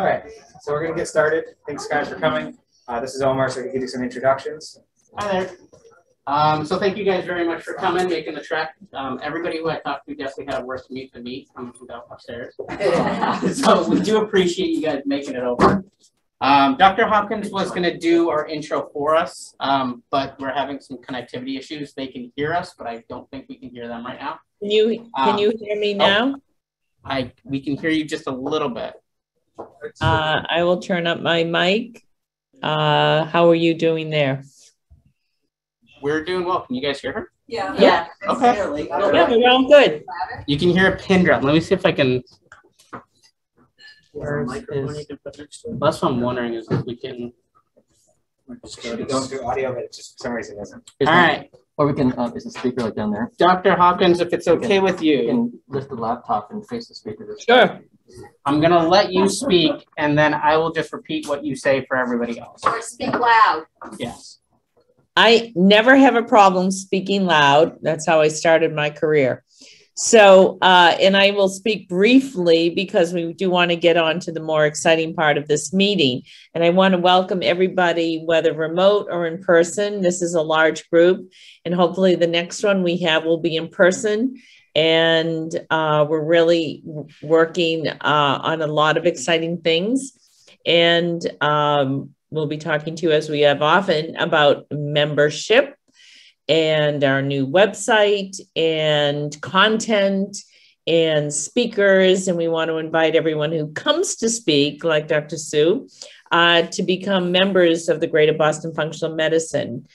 All right, so we're gonna get started. Thanks guys for coming. Uh, this is Omar, so I can give you some introductions. Hi there. Um, so thank you guys very much for coming, making the trek. Um, everybody who I talked to definitely had a worse commute than me, coming from down upstairs. so we do appreciate you guys making it over. Um, Dr. Hopkins was going to do our intro for us, um, but we're having some connectivity issues. They can hear us, but I don't think we can hear them right now. Can you can Um, you hear me now? I we can hear you just a little bit. Uh, I will turn up my mic. Uh, how are you doing there? We're doing well. Can you guys hear her? Yeah. Yeah. Okay. Yeah, we're all good. You can hear a pin drop. Let me see if I can. Where Microphone is- That's what I'm wondering is if we can. It should be going through audio, but it just for some reason isn't. All right, Or we can, uh, is the speaker like down there? Dr. Hopkins, if it's okay with You you, can lift the laptop and face the speaker. this way. Sure. I'm gonna let you speak and then I will just repeat what you say for everybody else. Or speak loud. Yes. I never have a problem speaking loud. That's how I started my career. So, uh, and I will speak briefly because we do want to get on to the more exciting part of this meeting. And I want to welcome everybody, whether remote or in person. This is a large group, and hopefully the next one we have will be in person. And uh, we're really working uh, on a lot of exciting things. And um, we'll be talking to you as we have often about membership and our new website and content and speakers. And we want to invite everyone who comes to speak, like Dr. Su, uh, to become members of the Greater Boston Functional Medicine.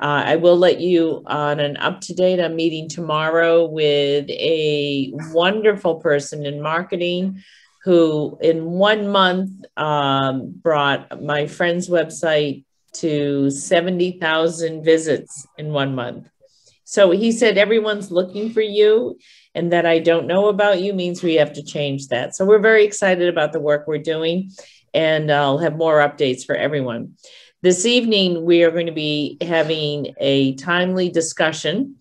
Uh, I will let you on an up to date. I'm meeting tomorrow with a wonderful person in marketing who, in one month, um, brought my friend's website to 70,000 visits in one month. So he said, everyone's looking for you, and that I don't know about you means we have to change that. So we're very excited about the work we're doing, and I'll have more updates for everyone. This evening, we are going to be having a timely discussion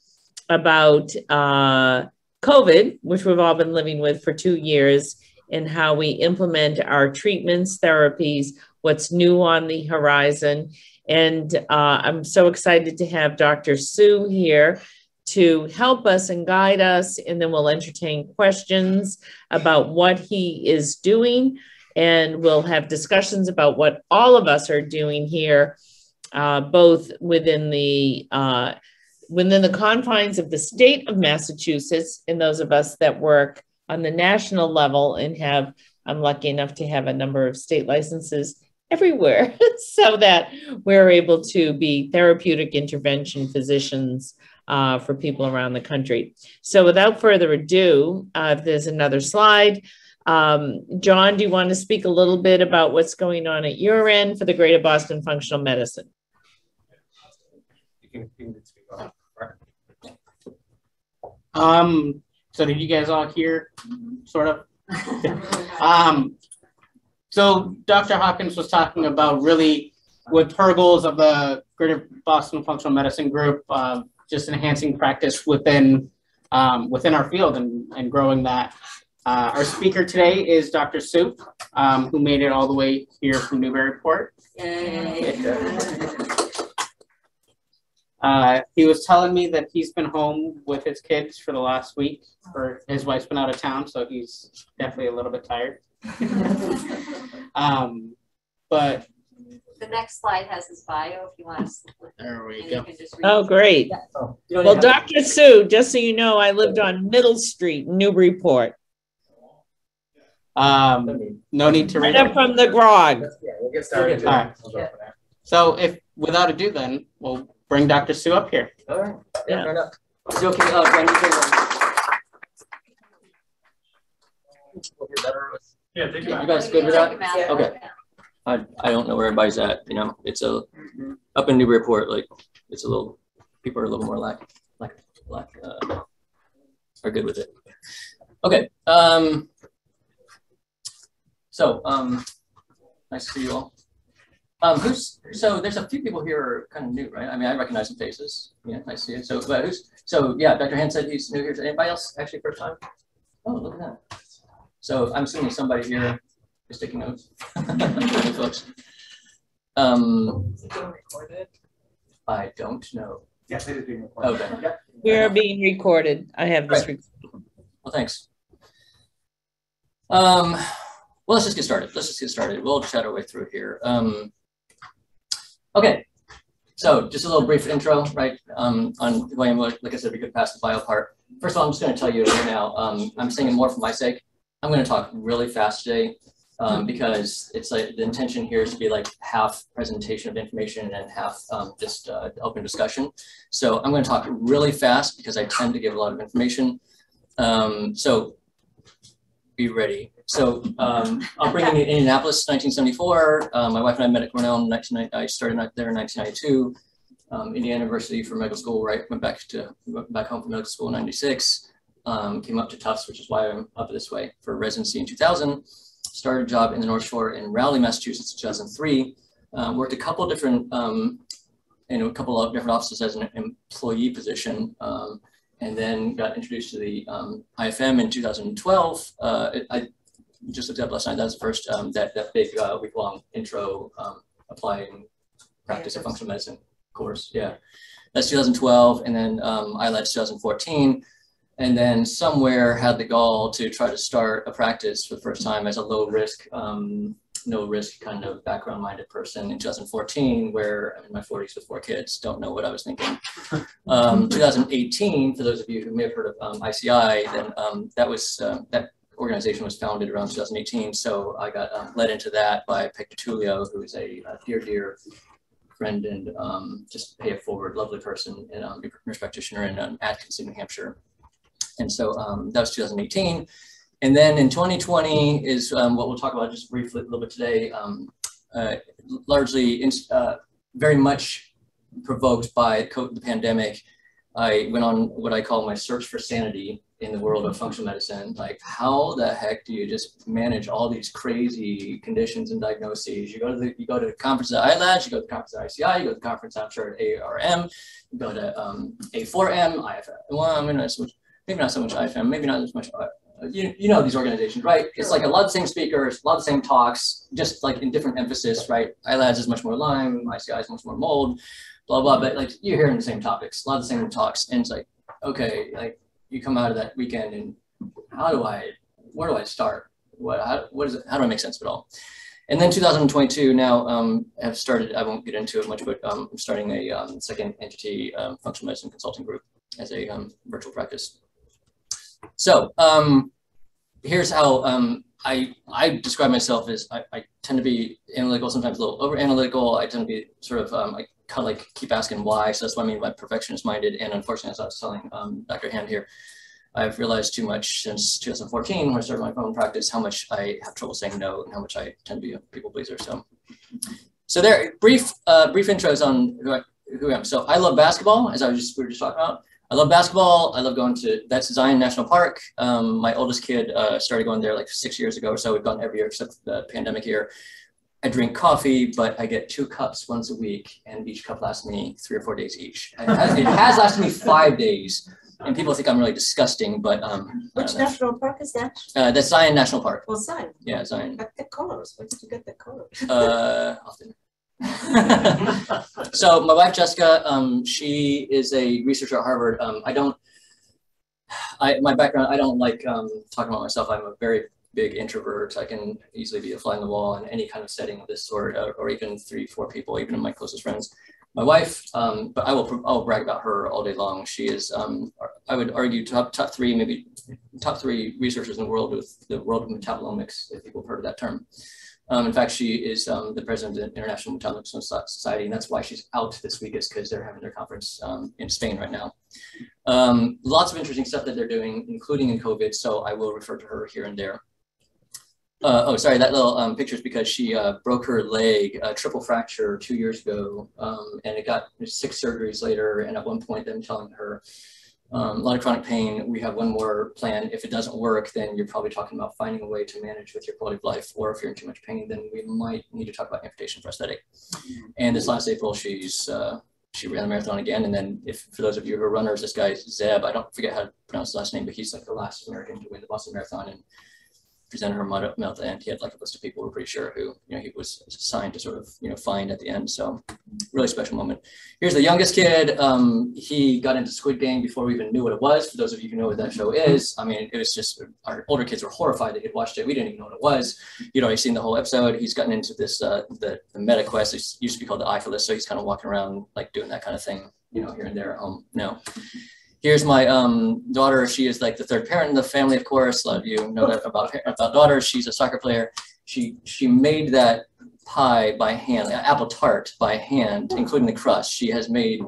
about uh, COVID, which we've all been living with for two years, and how we implement our treatments, therapies, what's new on the horizon. And uh, I'm so excited to have Dr. Su here to help us and guide us. And then we'll entertain questions about what he is doing. And we'll have discussions about what all of us are doing here, uh, both within the uh, within the confines of the state of Massachusetts and those of us that work on the national level and have I'm lucky enough to have a number of state licenses everywhere so that we're able to be therapeutic intervention physicians uh, for people around the country. So without further ado, uh, there's another slide, um, John, do you want to speak a little bit about what's going on at your end for the Greater Boston Functional Medicine? You can, you can speak on. Um, so did you guys all hear, sort of? Um, so Dr. Hopkins was talking about really with her goals of the Greater Boston Functional Medicine Group, uh, just enhancing practice within um, within our field and, and growing that. Uh, our speaker today is Dr. Su, um, who made it all the way here from Newburyport. Uh, he was telling me that he's been home with his kids for the last week, or his wife's been out of town, so he's definitely a little bit tired. um, but The next slide has his bio if you want to. there we go. you can just read Oh, it. great. Oh, Well, Dr. Su, just so you know, I lived on Middle Street, Newburyport, Um, no need to read up it. from the grog. Yeah, we'll get started. All right. We'll go for. So, if without ado, then we'll bring Dr. Su up here. All right. Yeah. fair enough. Is it okay, uh, you can, hear better with- Yeah, take it You guys good with that? him. Okay. I, I don't know where everybody's at, you know, it's a, up in Newburyport, like, it's a little, people are a little more like like lack, uh, are good with it. Okay, um, so, um, nice to see you all. Um, who's, so there's a few people here who are kind of new, right? I mean, I recognize some faces. Yeah, nice to see you. So, but who's, so yeah, Dr. Hand said he's new here. Is anybody else actually first time? Oh, look at that. So I'm assuming somebody here is taking notes. Folks. Um, Is it being recorded? I don't know. Yes, it is being recorded. Okay. Yep. We're being recorded. I have this. Right. Well, thanks. Um, well, let's just get started. Let's just get started. We'll chat our way through here. Um, okay. So just a little brief intro, right, um, on I. Like I said, we could pass the bio part. First of all, I'm just going to tell you right now, um, I'm saying it more for my sake. I'm going to talk really fast today um, because it's like the intention here is to be like half presentation of information and half um, just uh, open discussion. So I'm going to talk really fast because I tend to give a lot of information. Um, so be ready. So um, I'll bring in Indianapolis, 1974. Uh, my wife and I met at Cornell in 1990. I started there in 1992. Um, Indiana University for medical school, right? Went back to back home for medical school in 96. Um, came up to Tufts, which is why I'm up this way for residency in 2000. Started a job in the North Shore in Rowley, Massachusetts in 2003. Um, worked a couple different, um, know, a couple of different offices as an employee position. Um, and then got introduced to the um, IFM in 2012. Uh, I just looked up last night. That was the first um, that that big uh, week long intro um, applying practice of functional medicine course. Yeah, that's 2012, and then um, ILAD 2014, and then somewhere had the gall to try to start a practice for the first time as a low risk. Um, no risk kind of background minded person in 2014 where I'm in my 40s with four kids don't know what I was thinking um, 2018, for those of you who may have heard of um, ICI, then um, that was um, that organization was founded around 2018. So I got um, led into that by Peg who is a, a dear, dear friend and um, just pay it forward, lovely person and um, nurse practitioner in um, Atkinson, New Hampshire. And so um, that was 2018. And then in 2020 is um, what we'll talk about just briefly a little bit today. Um, uh, largely, in, uh, very much provoked by the pandemic, I went on what I call my search for sanity in the world of functional medicine. Like, how the heck do you just manage all these crazy conditions and diagnoses? You go to the you go to the conference at ILADS, you go to the conference at ICI, you go to the conference I'm sure at ARM, you go to um, A4M, IFM. Well, I'm gonna switch, maybe not so much IFM, maybe not as much. Uh, you, you know these organizations, right? It's like a lot of the same speakers, a lot of the same talks, just like in different emphasis, right? ILADS is much more Lyme, ICI is much more mold, blah blah. But like you're hearing the same topics, a lot of the same talks, and it's like, okay, like you come out of that weekend, and how do I, where do I start? What how, what is it? How do I make sense of it all? And then 2022 now um, have started. I won't get into it much, but um, I'm starting a um, second entity um, functional medicine consulting group as a um, virtual practice. So um, here's how um, I I describe myself as I, I tend to be analytical, sometimes a little over analytical. I tend to be sort of I kind of like keep asking why. So that's what I mean by perfectionist minded. And unfortunately, as I was telling um, Dr. Hand here, I've realized too much since 2014 when I started my own practice how much I have trouble saying no and how much I tend to be a people pleaser. So, so there brief uh, brief intros on who I, who I am. So I love basketball, as I was just we were just talking about. I love basketball. I love going to that's Zion National Park. Um, my oldest kid uh, started going there like six years ago so. We've gone every year except the pandemic year. I drink coffee, but I get two cups once a week, and each cup lasts me three or four days each. It has, it has lasted me five days, and people think I'm really disgusting, but um, Which national park is that? uh, that's Zion National Park. Well, Zion. Yeah, Zion. But the colors, where did you get the colors? Uh, often. so my wife Jessica, um, she is a researcher at Harvard. Um, I don't, I my background, I don't like um, talking about myself. I'm a very big introvert. I can easily be a fly on the wall in any kind of setting of this sort, uh, or even three, four people, even my closest friends. My wife, um, but I will I will brag about her all day long. She is, um, I would argue, top top three, maybe top three researchers in the world with the world of metabolomics, if people have heard of that term. Um, in fact, she is um, the president of the International Metabolic Society, and that's why she's out this week, is because they're having their conference um, in Spain right now. Um, lots of interesting stuff that they're doing, including in COVID, so I will refer to her here and there. Uh, oh, sorry, that little um, picture is because she uh, broke her leg, a triple fracture two years ago, um, and it got six surgeries later, and at one point them telling her, um, a lot of chronic pain. We have one more plan. If it doesn't work, then you're probably talking about finding a way to manage with your quality of life. Or if you're in too much pain, then we might need to talk about amputation prosthetic. And this last April, she's uh, she ran the marathon again. And then, if for those of you who are runners, this guy Meb, I don't forget how to pronounce his last name, but he's like the last American to win the Boston Marathon in presented her mouth, mouth and he had like a list of people we're pretty sure who you know he was assigned to sort of you know find at the end. So really special moment. Here's the youngest kid. Um, he got into Squid Game before we even knew what it was. For those of you who know what that show is, I mean, it was just our older kids were horrified that he'd watched it. We didn't even know what it was. You'd already seen the whole episode. He's gotten into this uh, the, the meta quest. It used to be called the Oculus, so he's kind of walking around like doing that kind of thing, you know, here and there at. No. Here's my um, daughter. She is like the third parent in the family, of course. A lot of you know that about her about daughters. She's a soccer player. She she made that pie by hand, apple tart by hand, including the crust. She has made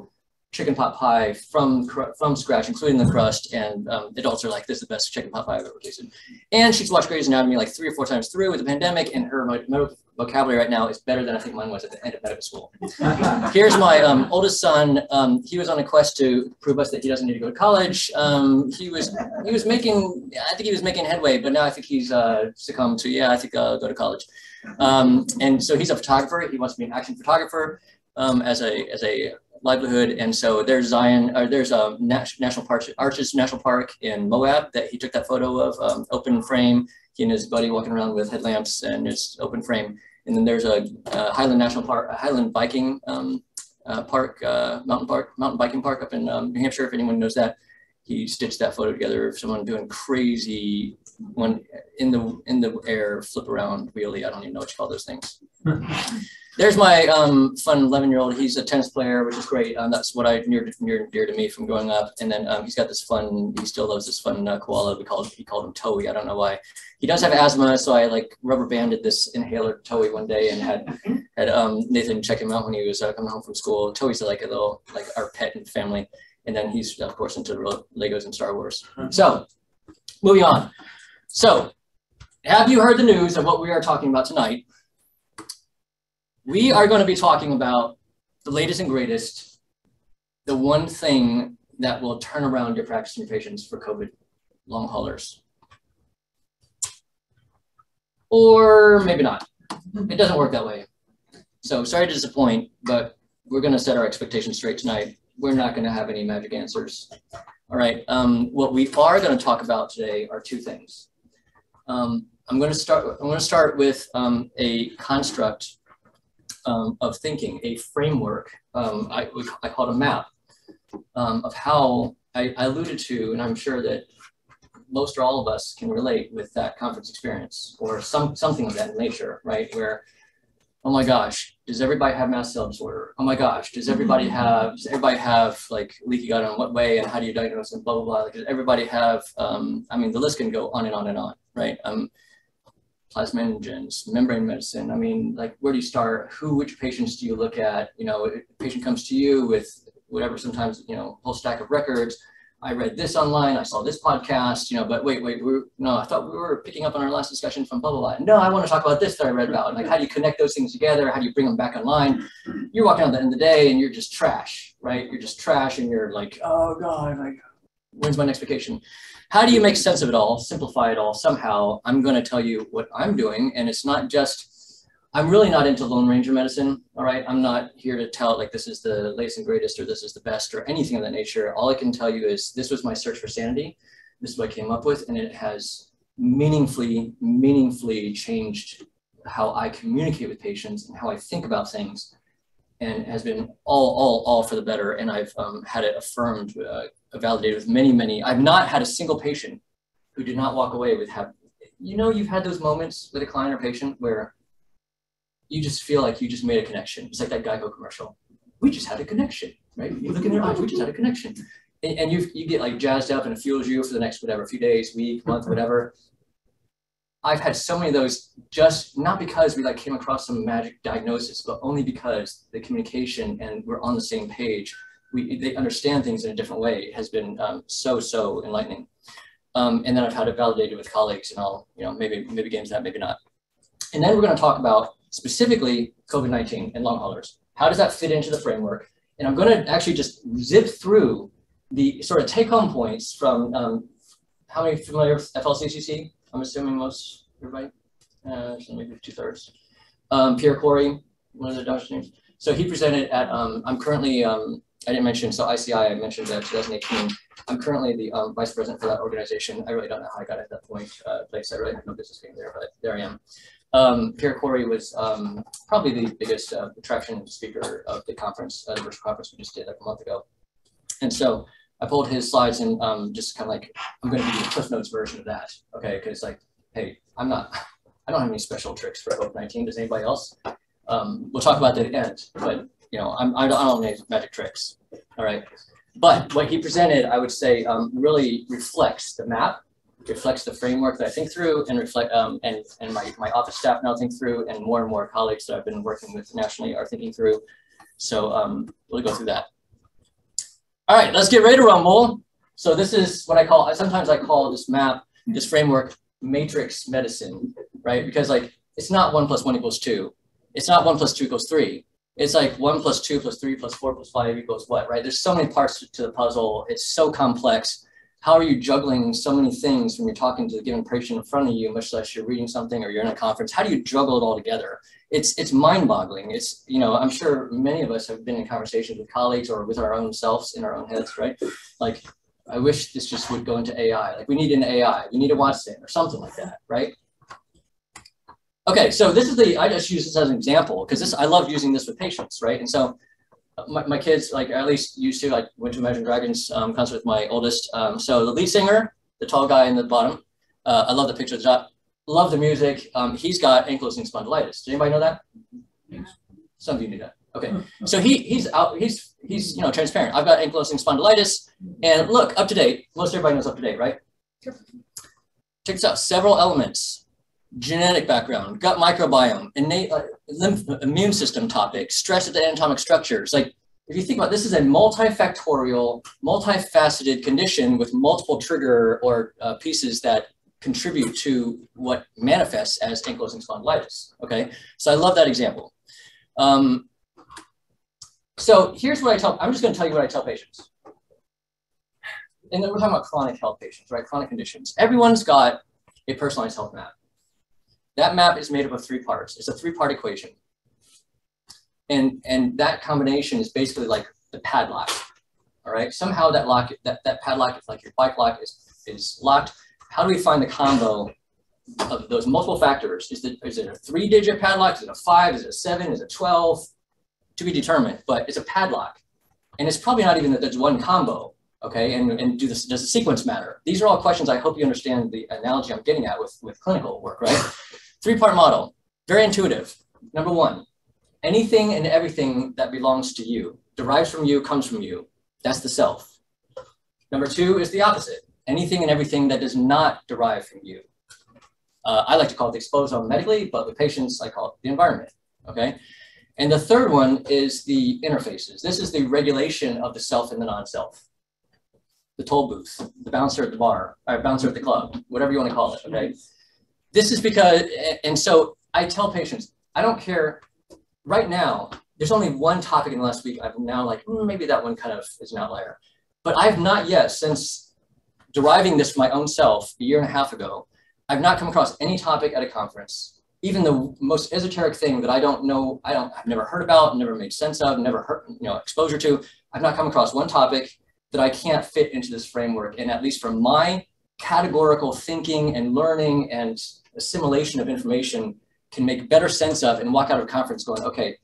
chicken pot pie from cr- from scratch, including the crust. And um, adults are like, "This is the best chicken pot pie I've ever tasted." And she's watched Grey's Anatomy like three or four times through with the pandemic, and her mo- mo- vocabulary right now is better than I think mine was at the end of medical school. Here's my um, oldest son. Um, he was on a quest to prove us that he doesn't need to go to college. Um, he was he was making I think he was making headway, but now I think he's uh, succumbed to yeah I think I'll go to college. Um, and so he's a photographer. He wants to be an action photographer um, as a as a livelihood. And so there's Zion or there's a Nas- national park Arches National Park in Moab that he took that photo of um, open frame. He and his buddy walking around with headlamps and it's open frame. And then there's a, a Highland National Park, Highland biking um, uh, park, uh, mountain park, mountain biking park up in um, New Hampshire. If anyone knows that, he stitched that photo together of someone doing crazy one in the in the air flip around wheelie. I don't even know what you call those things. There's my um, fun 11 year old. He's a tennis player, which is great. Um, that's what I near near and dear to me from growing up. And then um, he's got this fun. He still loves this fun uh, koala. We called he called him Toey. I don't know why. He does have asthma, so I like rubber banded this inhaler Toey one day and had had um, Nathan check him out when he was uh, coming home from school. Toey's like a little like our pet in the family. And then he's of course into Legos and Star Wars. So moving on. So have you heard the news of what we are talking about tonight? We are going to be talking about the latest and greatest, the one thing that will turn around your practice and your patients for COVID long haulers. Or maybe not. It doesn't work that way. So sorry to disappoint, but we're going to set our expectations straight tonight. We're not going to have any magic answers. All right. Um, what we are going to talk about today are two things. Um, I'm going to start. I'm going to start with um, a construct um, of thinking, a framework. Um, I, I call it a map um, of how I, I, alluded to, and I'm sure that most or all of us can relate with that conference experience or some something of that nature, right? Where, oh my gosh, does everybody have mast cell disorder? Oh my gosh, does everybody have does everybody have like leaky gut in what way, and how do you diagnose and blah blah blah? Like, does everybody have? Um, I mean, the list can go on and on and on, right? Um, plasmalogens, membrane medicine. I mean, like, where do you start? Who, which patients do you look at? You know, a patient comes to you with whatever, sometimes, you know, whole stack of records. I read this online, I saw this podcast, you know, but wait, wait, we're, no, I thought we were picking up on our last discussion from blah, blah, blah. No, I want to talk about this that I read about. Like, how do you connect those things together? How do you bring them back online? You're walking out the end of the day and you're just trash, right? You're just trash and you're like, oh God, like, when's my next vacation? How do you make sense of it all, simplify it all somehow? I'm going to tell you what I'm doing. And it's not just, I'm really not into Lone Ranger medicine. All right. I'm not here to tell like this is the latest and greatest or this is the best or anything of that nature. All I can tell you is this was my search for sanity. This is what I came up with. And it has meaningfully, meaningfully changed how I communicate with patients and how I think about things and has been all, all, all for the better. And I've um, had it affirmed uh, validated with many, many. I've not had a single patient who did not walk away with have. You know, you've had those moments with a client or patient where you just feel like you just made a connection. It's like that Geico commercial. We just had a connection, right? You look in their eyes. We just had a connection, and, and you you get like jazzed up, and it fuels you for the next whatever few days, week, month, whatever. I've had so many of those just not because we like came across some magic diagnosis, but only because the communication and we're on the same page we, they understand things in a different way it has been um, so, so enlightening. Um, and then I've had it validated with colleagues and I'll, you know, maybe, maybe games that, maybe not. And then we're going to talk about specifically COVID-19 and long haulers. How does that fit into the framework? And I'm going to actually just zip through the sort of take home points from um, how many familiar with FLCCC? I'm assuming most everybody, uh, so maybe two thirds. Um, Pierre Kory, one of the doctor's names. So he presented at, um, I'm currently um, I didn't mention, so ICI, I mentioned that 2018. I'm currently the um, vice president for that organization. I really don't know how I got at that point, uh, place. I really have no business being there, but there I am. Um, Pierre Kory was um, probably the biggest uh, attraction speaker of the conference, uh, the virtual conference we just did like a month ago. And so I pulled his slides and um, just kind of like, I'm going to give you a Cliff Notes version of that. Okay. Because, like, hey, I'm not, I don't have any special tricks for COVID 19. Does anybody else? Um, we'll talk about that at the end. But, you know, I'm, I don't, have magic tricks. All right. But what he presented, I would say, um, really reflects the map, reflects the framework that I think through, and reflect um, and and my, my office staff now think through, and more and more colleagues that I've been working with nationally are thinking through. So um, we'll go through that. All right, let's get ready to rumble. So this is what I call, sometimes I call this map, this framework, matrix medicine, right? Because like, it's not one plus one equals two. It's not one plus two equals three. It's like one plus two plus three plus four plus five equals what, right? There's so many parts to the puzzle. It's so complex. How are you juggling so many things when you're talking to the given patient in front of you, much less you're reading something or you're in a conference? How do you juggle it all together? It's it's mind-boggling. It's you know I'm sure many of us have been in conversations with colleagues or with our own selves in our own heads, right? Like I wish this just would go into AI. Like we need an AI, we need a Watson or something like that, right? Okay, so this is the, I just use this as an example because this, I love using this with patients, right? And so my, my kids, like at least used to, like went to Imagine Dragons um, concert with my oldest. Um, so the lead singer, the tall guy in the bottom, uh, I love the picture of the top. Love the music. Um, he's got ankylosing spondylitis. Does anybody know that? Some of you knew that. Okay, so he he's out. He's he's you know transparent. I've got ankylosing spondylitis, and look up to date. Most everybody knows up to date, right? Sure. Check this out. Several elements: genetic background, gut microbiome, innate uh, lymph, immune system topic, stress at the anatomic structures. Like if you think about it, this is a multifactorial, multifaceted condition with multiple trigger or uh, pieces that contribute to what manifests as ankylosing spondylitis. Okay, so I love that example. Um, so here's what I tell, I'm just gonna tell you what I tell patients. And then we're talking about chronic health patients, right? Chronic conditions. Everyone's got a personalized health map. That map is made up of three parts. It's a three-part equation. And, and that combination is basically like the padlock, all right? Somehow that lock, that, that padlock, like your bike lock is, is locked. How do we find the combo of those multiple factors? Is it, is it a three digit padlock? Is it a five? Is it a seven? Is it 12? To be determined, but it's a padlock. And it's probably not even that there's one combo, okay? And, and do does the sequence matter? These are all questions I hope you understand the analogy I'm getting at with, with clinical work, right? Three part model, very intuitive. Number one, anything and everything that belongs to you, derives from you, comes from you. That's the self. Number two is the opposite. Anything and everything that does not derive from you. Uh, I like to call it the exposome medically, but with patients, I call it the environment. Okay. And the third one is the interfaces. This is the regulation of the self and the non-self. The toll booth, the bouncer at the bar, or bouncer at the club, whatever you want to call it. Okay. This is because, and so I tell patients, I don't care. Right now, there's only one topic in the last week. I'm now like mm, maybe that one kind of is an outlier, but I have not yet since deriving this my own self a year and a half ago. I've not come across any topic at a conference, even the most esoteric thing that I don't know, I don't, I've never heard about, never made sense of, never heard, you know, exposure to. I've not come across one topic that I can't fit into this framework. And at least from my categorical thinking and learning and assimilation of information can make better sense of and walk out of conference going, okay,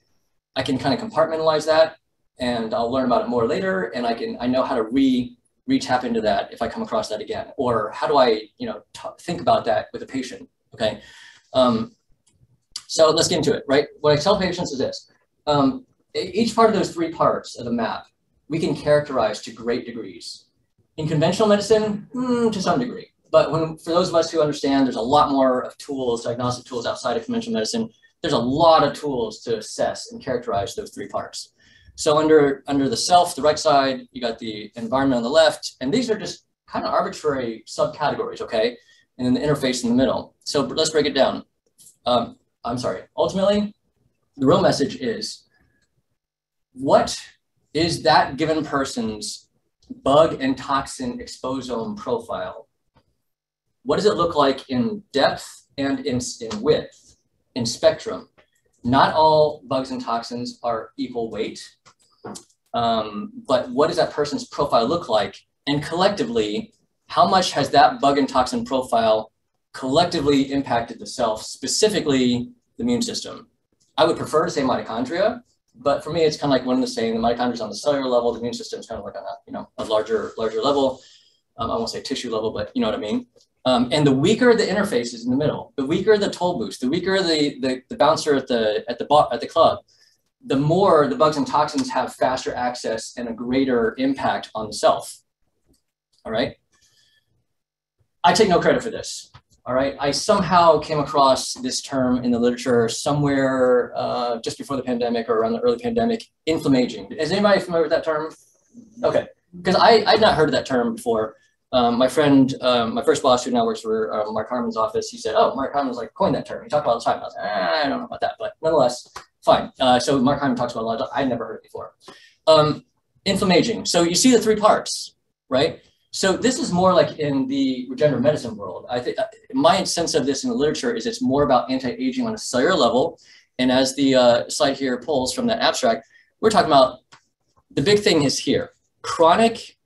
I can kind of compartmentalize that and I'll learn about it more later. And I can, I know how to re re-tap into that if I come across that again? Or how do I, you know, think about that with a patient? Okay. Um, so let's get into it, right? What I tell patients is this. Um, each part of those three parts of the map, we can characterize to great degrees. In conventional medicine, mm, to some degree. But when, for those of us who understand there's a lot more of tools, diagnostic tools outside of conventional medicine, there's a lot of tools to assess and characterize those three parts. So under, under the self, the right side, you got the environment on the left, and these are just kind of arbitrary subcategories, okay? And then the interface in the middle. So let's break it down. Um, I'm sorry, ultimately, the real message is, what is that given person's bug and toxin exposome profile? What does it look like in depth and in, in width, in spectrum? Not all bugs and toxins are equal weight. Um, but what does that person's profile look like? And collectively, how much has that bug and toxin profile collectively impacted the self, specifically the immune system? I would prefer to say mitochondria, but for me, it's kind of like one and the same. The mitochondria is on the cellular level, the immune system is kind of like on a, you know, a larger, larger level. Um, I won't say tissue level, but you know what I mean. Um, and the weaker the interface is in the middle, the weaker the toll boost, the weaker the, the, the bouncer at the, at the, at the club, the more the bugs and toxins have faster access and a greater impact on the self. All right. I take no credit for this. All right. I somehow came across this term in the literature somewhere uh, just before the pandemic or around the early pandemic, inflammaging. Is anybody familiar with that term? Okay. Because I, I'd not heard of that term before. Um, my friend, um, my first boss who now works for uh, Mark Hyman's office, he said, oh, Mark Hyman's like coined that term. He talked about all the time. I was like, ah, I don't know about that, but nonetheless, fine. Uh, so Mark Hyman talks about a lot I'd never heard it before. Um, inflammaging. So you see the three parts, right? So this is more like in the regenerative medicine world. I think uh, my sense of this in the literature is it's more about anti-aging on a cellular level. And as the uh, slide here pulls from that abstract, we're talking about the big thing is here, chronic,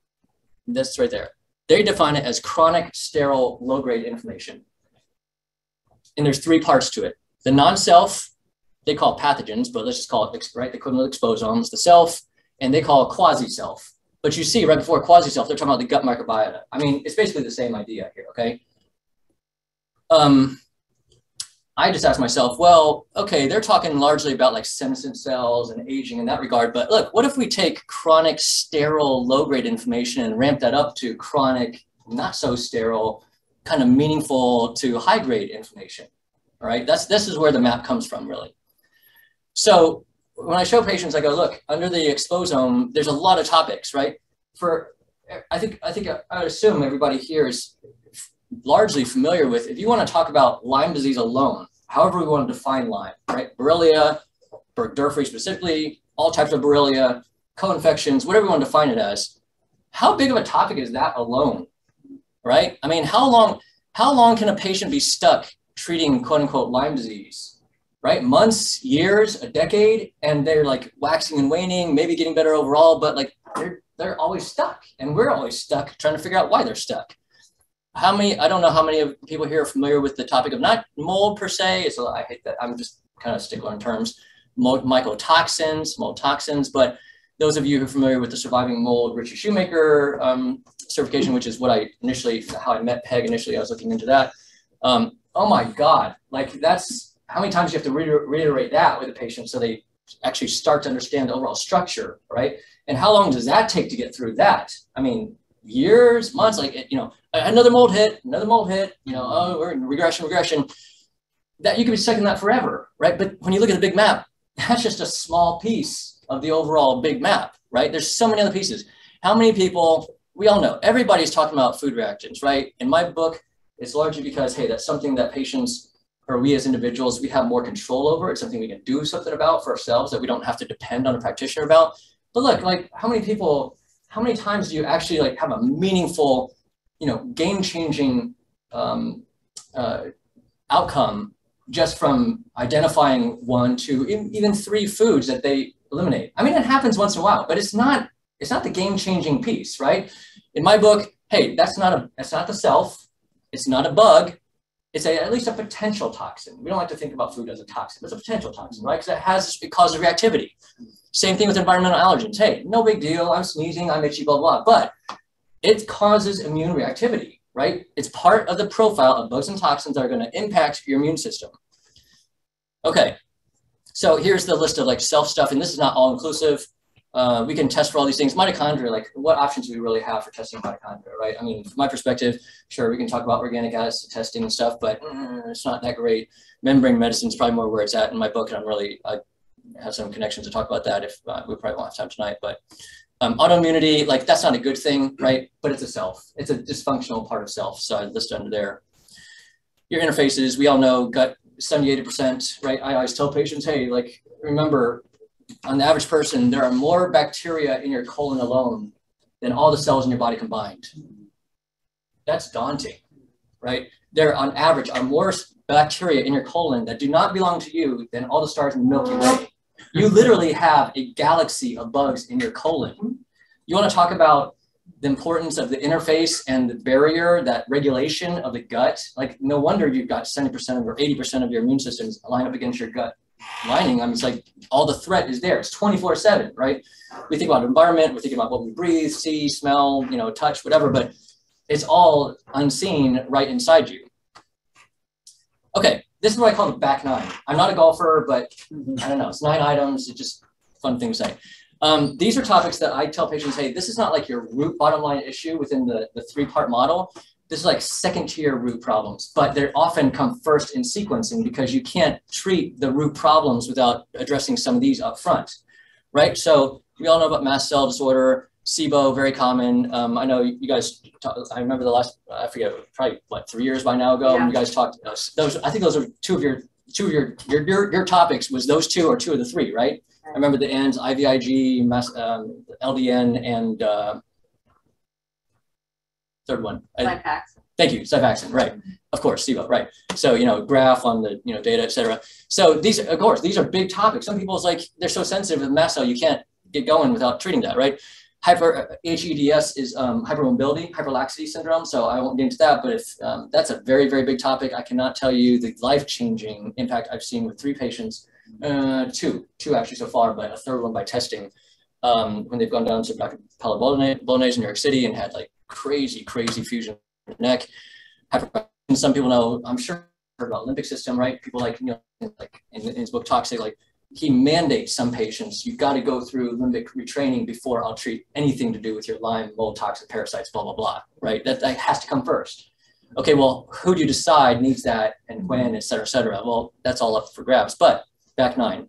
that's right there. They define it as chronic, sterile, low-grade inflammation. And there's three parts to it. The non-self, they call pathogens, but let's just call it right, the equivalent of exposomes, the self, and they call quasi-self. But you see right before quasi-self, they're talking about the gut microbiota. I mean, it's basically the same idea here, okay? Um, I just asked myself, well, okay, they're talking largely about like senescent cells and aging in that regard, but look, what if we take chronic, sterile, low-grade inflammation and ramp that up to chronic, not so sterile, kind of meaningful to high-grade inflammation, all right? That's, this is where the map comes from, really. So when I show patients, I go, look, under the exposome, there's a lot of topics, right? For, I think, I think I would assume everybody here is largely familiar with, if you want to talk about Lyme disease alone, however we want to define Lyme, right? Borrelia, Burgdorferi specifically, all types of Borrelia, co-infections, whatever you want to define it as. How big of a topic is that alone, right? I mean, how long, how long can a patient be stuck treating quote unquote Lyme disease, right? Months, years, a decade, and they're like waxing and waning, maybe getting better overall, but like they're, they're always stuck. And we're always stuck trying to figure out why they're stuck how many, I don't know how many of people here are familiar with the topic of not mold per se, so I hate that, I'm just kind of stickler in terms, mold, mycotoxins, mold toxins, but those of you who are familiar with the surviving mold richard Shoemaker um, certification, which is what I initially, how I met Peg initially, I was looking into that. Um, oh my God, like that's, how many times you have to reiterate that with a patient so they actually start to understand the overall structure, right? And how long does that take to get through that? I mean, years, months, like, you know, another mold hit, another mold hit, you know, oh, we're in regression, regression. That you could be stuck in that forever, right? But when you look at the big map, that's just a small piece of the overall big map, right? There's so many other pieces. How many people, we all know, everybody's talking about food reactions, right? In my book, it's largely because, hey, that's something that patients or we as individuals, we have more control over. It's something we can do something about for ourselves that we don't have to depend on a practitioner about. But look, like how many people how many times do you actually like have a meaningful, you know, game-changing um, uh, outcome just from identifying one, two, even three foods that they eliminate? I mean, it happens once in a while, but it's not it's not the game-changing piece, right? In my book, hey, that's not a that's not the self, it's not a bug, it's a, at least a potential toxin. We don't like to think about food as a toxin, it's a potential toxin, right? Because it has it causes reactivity. Same thing with environmental allergens. Hey, no big deal. I'm sneezing, I'm itchy, blah, blah, but it causes immune reactivity, right? It's part of the profile of bugs and toxins that are going to impact your immune system. Okay, so here's the list of like self stuff, and this is not all inclusive. Uh, we can test for all these things. Mitochondria, like what options do we really have for testing mitochondria, right? I mean, from my perspective, sure, we can talk about organic acid testing and stuff, but mm, it's not that great. Membrane medicine is probably more where it's at in my book, and I'm really, I have some connections to talk about that if uh, we probably won't have time tonight. But um, autoimmunity, like that's not a good thing, right? But it's a self. It's a dysfunctional part of self. So I list under there. Your interfaces, we all know gut 70, 80%, right? I always tell patients, hey, like, remember, on the average person, there are more bacteria in your colon alone than all the cells in your body combined. That's daunting, right? There, on average, are more bacteria in your colon that do not belong to you than all the stars in the Milky Way. You literally have a galaxy of bugs in your colon. You want to talk about the importance of the interface and the barrier, that regulation of the gut. Like, no wonder you've got 70% or 80% of your immune systems line up against your gut lining. I mean, it's like all the threat is there. It's 24 7, right? We think about environment, we're thinking about what we breathe, see, smell, you know, touch, whatever, but it's all unseen right inside you. Okay, this is what I call the back nine. I'm not a golfer, but I don't know. It's nine items. It's just fun thing to say. Um, these are topics that I tell patients, hey, this is not like your root bottom line issue within the, the three part model. This is like second tier root problems, but they often come first in sequencing because you can't treat the root problems without addressing some of these up front, right? So we all know about mast cell disorder, SIBO, very common. Um, I know you guys, talk, I remember the last, I forget, probably what, three years by now ago, Yeah. you guys talked, uh, those, I think those are two of your, two of your, your, your, your topics was those two or two of the three, right? I remember the ends, IVIG, mass, um, LDN, and, uh, third one. I- Zyfax. Thank you, Xifaxan, right? Of course, SIBO, right? So you know, graph on the you know data, et cetera. So these, of course, these are big topics. Some people's like they're so sensitive with mast cell, you can't get going without treating that, right? Hyper is um, hypermobility, hyperlaxity syndrome. So I won't get into that, but if um, that's a very very big topic, I cannot tell you the life changing impact I've seen with three patients, uh, two, two actually so far, but a third one by testing. Um, when they've gone down to Dr. Paolo Bolognese in New York City and had like crazy, crazy fusion neck. Some people know, I'm sure about limbic system, right? People like, you know, like in, in his book Toxic, like he mandates some patients, you've got to go through limbic retraining before I'll treat anything to do with your Lyme, mold, toxic parasites, blah, blah, blah, right? That, that has to come first. Okay, well, who do you decide needs that and when, et cetera, et cetera? Well, that's all up for grabs, but back nine.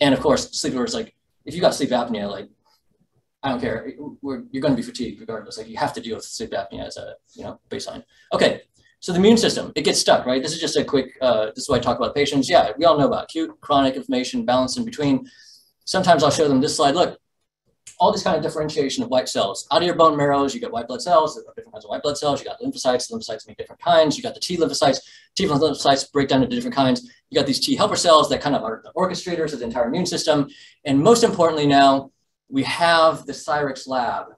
And of course, sleep is like, if you got sleep apnea, like, I don't care, we're, you're going to be fatigued regardless. Like you have to deal with sleep apnea as a, you know, baseline. Okay, so the immune system, it gets stuck, right? This is just a quick, uh, this is why I talk about patients. Yeah, we all know about acute, chronic inflammation, balance in between. Sometimes I'll show them this slide. Look, all this kind of differentiation of white cells. Out of your bone marrows, you get white blood cells, different kinds of white blood cells. You got lymphocytes, lymphocytes make different kinds. You got the T lymphocytes, T lymphocytes break down into different kinds. You got these T helper cells that kind of are the orchestrators of the entire immune system. And most importantly now, we have the Cyrex lab,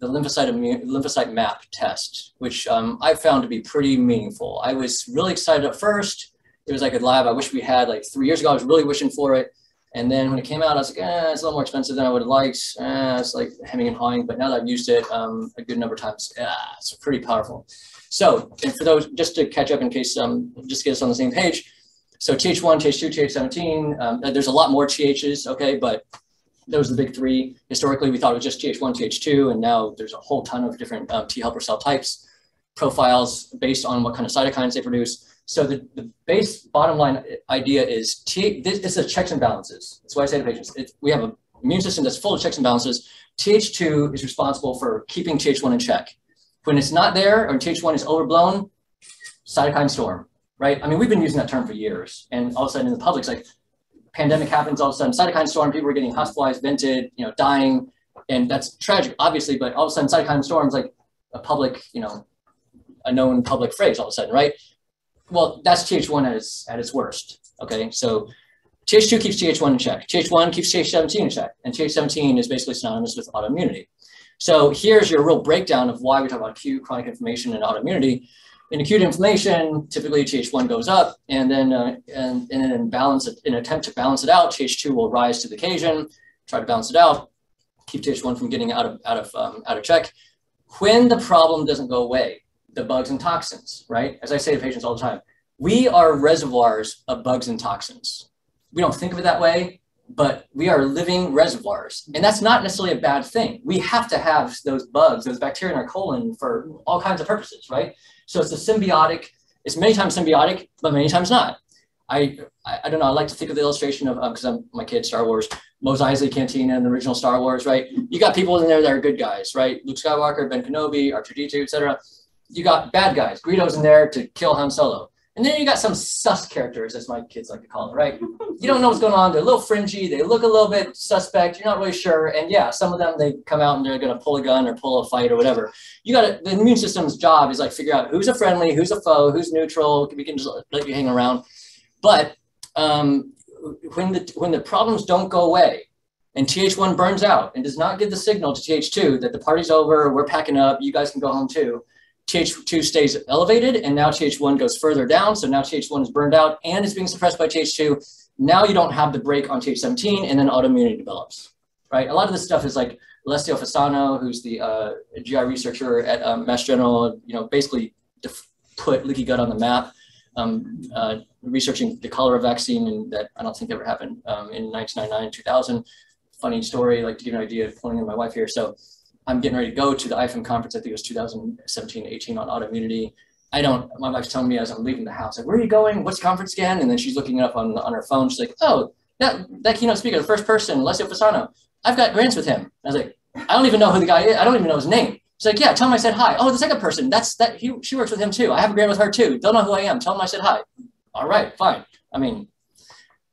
the lymphocyte, immune, lymphocyte map test, which um, I found to be pretty meaningful. I was really excited at first. It was like a lab I wish we had like three years ago. I was really wishing for it. And then when it came out, I was like, eh, it's a little more expensive than I would have liked. Eh, it's like hemming and hawing. But now that I've used it um, a good number of times, yeah, it's pretty powerful. So, and for those, just to catch up in case, um, just get us on the same page. So TH1, TH2, TH17, um, there's a lot more THs, okay, but those are the big three. Historically, we thought it was just TH1, TH2, and now there's a whole ton of different um, T helper cell types, profiles based on what kind of cytokines they produce. So the, the base bottom line idea is T, this, this is checks and balances. That's why I say to patients, it, we have an immune system that's full of checks and balances. TH2 is responsible for keeping TH1 in check. When it's not there or TH1 is overblown, cytokine storm, right? I mean, we've been using that term for years. And all of a sudden in the public, it's like, pandemic happens, all of a sudden cytokine storm, people are getting hospitalized, vented, you know, dying. And that's tragic, obviously, but all of a sudden cytokine storms like a public, you know, a known public phrase all of a sudden, right? Well, that's TH1 at its, at its worst, okay? So TH2 keeps TH1 in check. TH1 keeps TH17 in check. And TH17 is basically synonymous with autoimmunity. So here's your real breakdown of why we talk about acute chronic inflammation and autoimmunity. In acute inflammation, typically TH1 goes up, and then uh, and, and then in balance in attempt to balance it out, TH2 will rise to the occasion, try to balance it out, keep TH1 from getting out of out of um, out of check. When the problem doesn't go away, the bugs and toxins, right? As I say to patients all the time, we are reservoirs of bugs and toxins. We don't think of it that way, but we are living reservoirs. And that's not necessarily a bad thing. We have to have those bugs, those bacteria in our colon for all kinds of purposes, right? So it's a symbiotic, it's many times symbiotic, but many times not. I, I, I don't know, I like to think of the illustration of, because I'm my kid, Star Wars, Mos Eisley Cantina and the original Star Wars, right? You got people in there that are good guys, right? Luke Skywalker, Ben Kenobi, R2D2, et cetera. You got bad guys. Greedo's in there to kill Han Solo. And then you got some sus characters, as my kids like to call it, right? You don't know what's going on. They're a little fringy. They look a little bit suspect. You're not really sure. And yeah, some of them, they come out and they're going to pull a gun or pull a fight or whatever. You got the immune system's job is like figure out who's a friendly, who's a foe, who's neutral. We can just let you hang around. But um, when the when the problems don't go away, and TH1 burns out and does not give the signal to TH2 that the party's over, we're packing up, you guys can go home too. TH2 stays elevated, and now TH1 goes further down. So now TH1 is burned out and is being suppressed by TH2. Now you don't have the break on TH17, and then autoimmunity develops, right? A lot of this stuff is like Alessio Fasano, who's the uh, GI researcher at um, Mass General, you know, basically put leaky gut on the map, um, uh, researching the cholera vaccine, and that I don't think ever happened um, in 1999, 2000. Funny story, like to give you an idea of in my wife here. So I'm getting ready to go to the IFM conference. I think it was 2017, 18 on autoimmunity. I don't, my wife's telling me as I'm leaving the house, like, where are you going? What's conference again? And then she's looking it up on, on her phone. She's like, oh, that, that keynote speaker, the first person, Alessio Fasano, I've got grants with him. I was like, I don't even know who the guy is. I don't even know his name. She's like, yeah, tell him I said hi. Oh, the second person, that's that. He, she works with him too. I have a grant with her too. Don't know who I am. Tell him I said hi. All right, fine. I mean,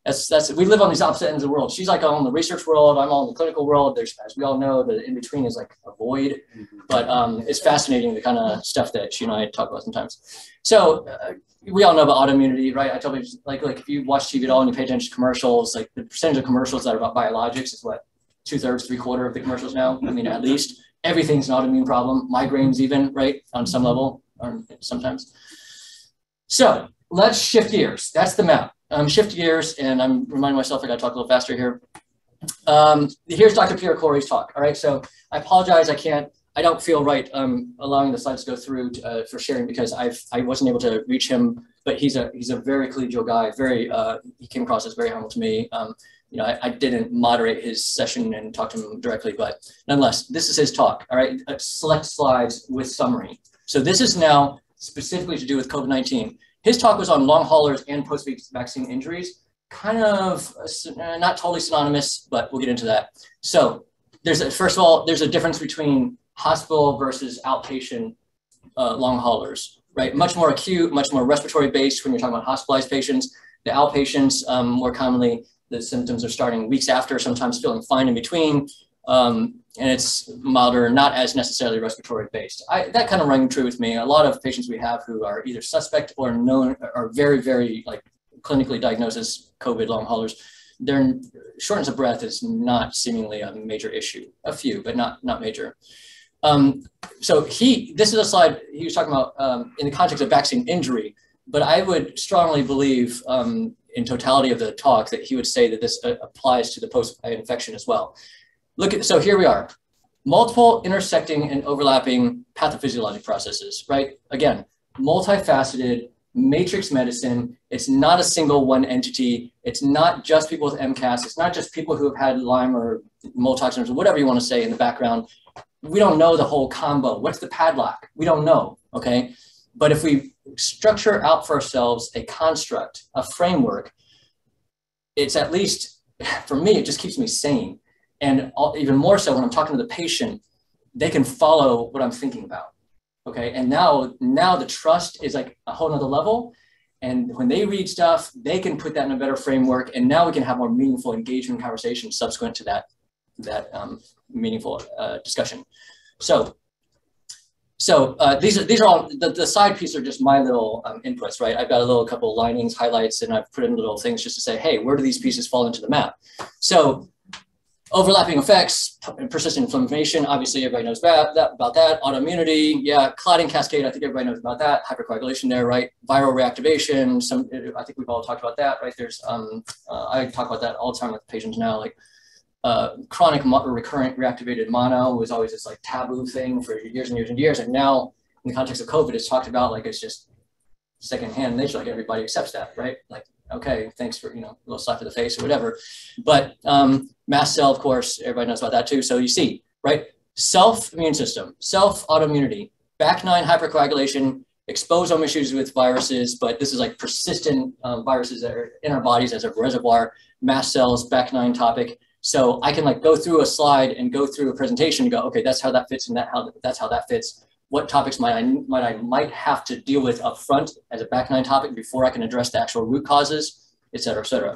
that's that's we live on these opposite ends of the world. She's like all in the research world. I'm all in the clinical world. There's, as we all know, the in between is like a void. But um, it's fascinating the kind of stuff that she and I talk about sometimes. So uh, we all know about autoimmunity, right? I tell you, like like if you watch TV at all and you pay attention to commercials, like the percentage of commercials that are about biologics is what two thirds, three quarter of the commercials now. I mean, at least everything's an autoimmune problem. Migraines, even right on some level, or sometimes. So let's shift gears. That's the map. Um, shift gears, and I'm reminding myself I got to talk a little faster here. Um, here's Dr. Pierre Kory's talk. All right, so I apologize. I can't. I don't feel right um, allowing the slides to go through uh, for sharing because I've I wasn't able to reach him. But he's a he's a very collegial guy. Very uh, he came across as very humble to me. Um, you know, I, I, didn't moderate his session and talk to him directly, but nonetheless, this is his talk. All right, uh, select slides with summary. So this is now specifically to do with COVID-19. His talk was on long haulers and post-vaccine injuries, kind of uh, not totally synonymous, but we'll get into that. So there's a, first of all, there's a difference between hospital versus outpatient uh, long haulers, right? Much more acute, much more respiratory based when you're talking about hospitalized patients. The outpatients, um, more commonly, the symptoms are starting weeks after, sometimes feeling fine in between. Um, and it's milder, not as necessarily respiratory based. I, that kind of rang true with me. A lot of patients we have who are either suspect or known are very, very like clinically diagnosed as COVID long haulers. Their shortness of breath is not seemingly a major issue. A few, but not not major. Um, so he, this is a slide he was talking about um, in the context of vaccine injury, but I would strongly believe um, in totality of the talk that he would say that this uh, applies to the post-infection as well. Look at, so here we are, multiple intersecting and overlapping pathophysiologic processes, right? Again, multifaceted matrix medicine. It's not a single one entity. It's not just people with MCAS. It's not just people who have had Lyme or mold toxins or whatever you want to say in the background. We don't know the whole combo. What's the padlock? We don't know, okay? But if we structure out for ourselves a construct, a framework, it's at least, for me, it just keeps me sane and even more so when I'm talking to the patient, they can follow what I'm thinking about. Okay. And now, now the trust is like a whole nother level. And when they read stuff, they can put that in a better framework. And now we can have more meaningful engagement conversation subsequent to that, that um, meaningful uh, discussion. So, so uh, these are these are all the, the side pieces are just my little um, inputs, right? I've got a little couple linings, highlights, and I've put in little things just to say, hey, where do these pieces fall into the map? So Overlapping effects, persistent inflammation, obviously everybody knows about that, about that. Autoimmunity, yeah, clotting cascade, I think everybody knows about that. Hypercoagulation there, right? Viral reactivation, some, I think we've all talked about that, right? There's, um, uh, I talk about that all the time with patients now, like uh, chronic recurrent reactivated mono was always this like taboo thing for years and years and years. And now in the context of COVID, it's talked about like it's just secondhand nature, like everybody accepts that, right? Like okay, thanks for, you know, a little slap to the face or whatever. But um, mast cell, of course, everybody knows about that too. So you see, right? Self immune system, self autoimmunity, back nine hypercoagulation, exposome issues with viruses, but this is like persistent um, viruses that are in our bodies as a reservoir, mast cells, back nine topic. So I can like go through a slide and go through a presentation and go, okay, that's how that fits and that how that's how that fits what topics might I might I might have to deal with up front as a back nine topic before I can address the actual root causes, et cetera, et cetera.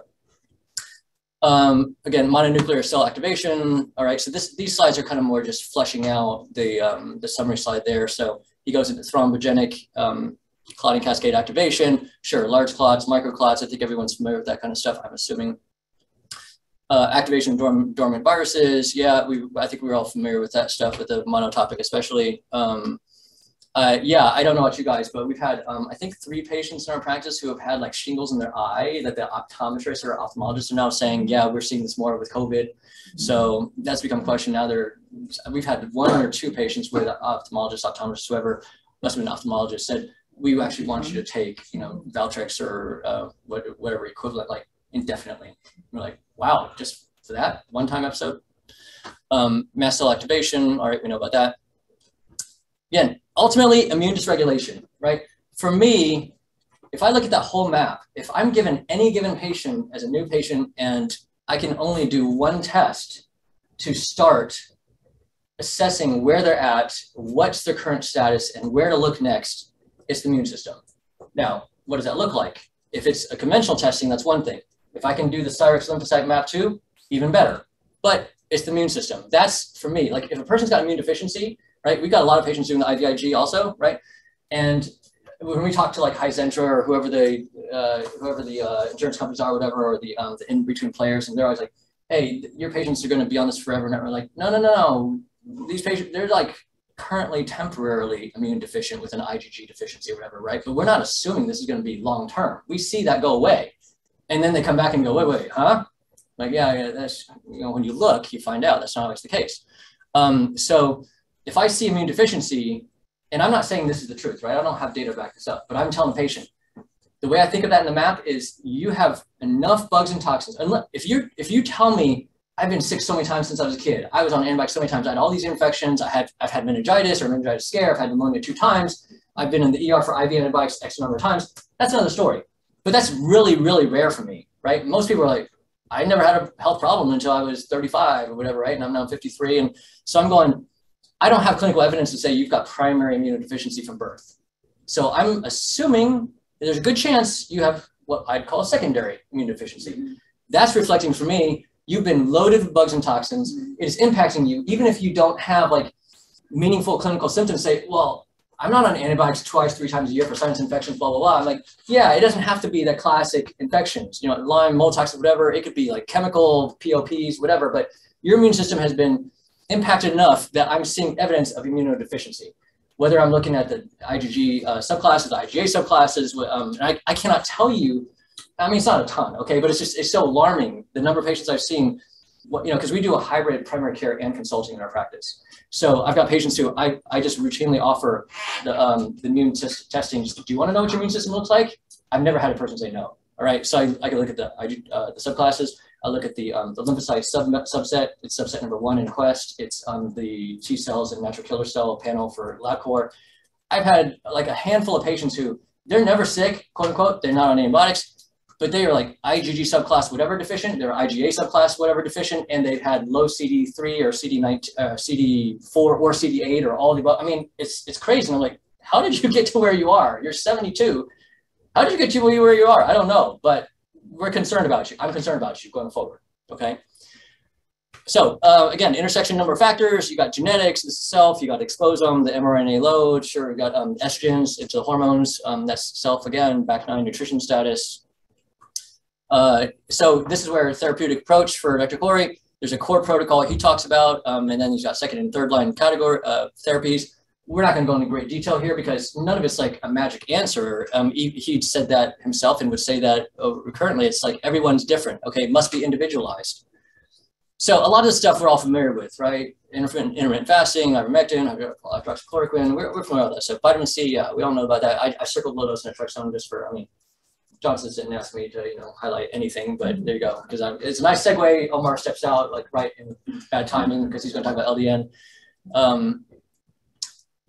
Um, again, mononuclear cell activation. All right, so this, these slides are kind of more just fleshing out the, um, the summary slide there. So he goes into thrombogenic um, clotting cascade activation. Sure, large clots, microclots. I think everyone's familiar with that kind of stuff, I'm assuming. Uh, activation of dorm- dormant viruses. Yeah, we I think we're all familiar with that stuff with the monotopic, especially. Um, uh, yeah, I don't know about you guys, but we've had um, I think three patients in our practice who have had like shingles in their eye that the optometrists or ophthalmologists are now saying, yeah, we're seeing this more with COVID. So that's become a question now. There, we've had one or two patients where the ophthalmologist, optometrist, whoever must have been an ophthalmologist said, we actually want you to take, you know, Valtrex or uh, whatever equivalent, like indefinitely. We're like, wow, just for that one time episode. Um, mast cell activation, all right, we know about that. Again, ultimately immune dysregulation, right? For me, if I look at that whole map, if I'm given any given patient as a new patient and I can only do one test to start assessing where they're at, what's their current status, and where to look next, it's the immune system. Now, what does that look like? If it's a conventional testing, that's one thing. If I can do the Cyrex lymphocyte map too, even better. But it's the immune system. That's for me. Like if a person's got immune deficiency, right? We've got a lot of patients doing the IVIG also, right? And when we talk to like Hizentra or whoever the uh, whoever the uh, insurance companies are, whatever, or the um, the in between players, and they're always like, "Hey, your patients are going to be on this forever." And we're like, "No, no, no, no. These patients, they're like currently temporarily immune deficient with an IgG deficiency or whatever, right? But we're not assuming this is going to be long term. We see that go away, and then they come back and go, "Wait, wait, huh?" Like, yeah, yeah, that's you know, when you look, you find out that's not always the case. Um, so if I see immune deficiency, and I'm not saying this is the truth, right? I don't have data to back this up, but I'm telling the patient, the way I think of that in the map is you have enough bugs and toxins. And if you if you tell me I've been sick so many times since I was a kid, I was on antibiotics so many times, I had all these infections, I had I've had meningitis or meningitis scare, I've had pneumonia two times, I've been in the ER for IV antibiotics X number of times. That's another story. But that's really, really rare for me, right? Most people are like, I never had a health problem until I was 35 or whatever, right? And I'm now 53. And so I'm going, I don't have clinical evidence to say you've got primary immunodeficiency from birth. So I'm assuming there's a good chance you have what I'd call secondary immunodeficiency. That's reflecting for me, you've been loaded with bugs and toxins. It is impacting you, even if you don't have like meaningful clinical symptoms. Say, well, I'm not on antibiotics twice, three times a year for sinus infections, blah, blah, blah. I'm like, yeah, it doesn't have to be that classic infections, you know, Lyme, Moltox, whatever. It could be like chemical, POPs, whatever. But your immune system has been impacted enough that I'm seeing evidence of immunodeficiency. Whether I'm looking at the IgG uh, subclasses, the IgA subclasses, um, I, I cannot tell you. I mean, it's not a ton, okay, but it's just it's so alarming the number of patients I've seen. What, you know, because we do a hybrid primary care and consulting in our practice. So I've got patients who I, I just routinely offer the, um, the immune testing. Just, do you want to know what your immune system looks like? I've never had a person say no. All right, so I, I can look at the, uh, the subclasses. I look at the, um, the lymphocyte sub subset. It's subset number one in Quest. It's on the T cells and natural killer cell panel for LabCorp. I've had like a handful of patients who they're never sick, quote unquote. They're not on antibiotics, but they are like IgG subclass whatever deficient. They're IgA subclass whatever deficient, and they've had low CD3 or CD9, uh, CD4 or CD8 or all the above. I mean, it's it's crazy. And I'm like, how did you get to where you are? You're 72. How did you get to where you are? I don't know, but we're concerned about you. I'm concerned about you going forward. Okay. So uh, again, intersection number of factors. You got genetics, this self. You got exposome, the mRNA load. Sure, you got um, estrogens into the hormones. Um, that's self again. Back nine nutrition status. Uh, so this is where therapeutic approach for Dr. Kory. There's a core protocol he talks about, um, and then he's got second and third line category uh, therapies we're not going to go into great detail here because none of it's like a magic answer. Um, he, he said that himself and would say that currently it's like everyone's different. Okay, must be individualized. So a lot of the stuff we're all familiar with, right? Intermittent, intermittent fasting, ivermectin, hydroxychloroquine, we're, we're familiar with that. So vitamin C, yeah, we all know about that. I, I circled low dose naltrexone just for, I mean, Johnson didn't ask me to, you know, highlight anything, but there you go. Because it's a nice segue. Omar steps out like right in bad timing because he's going to talk about LDN. Um,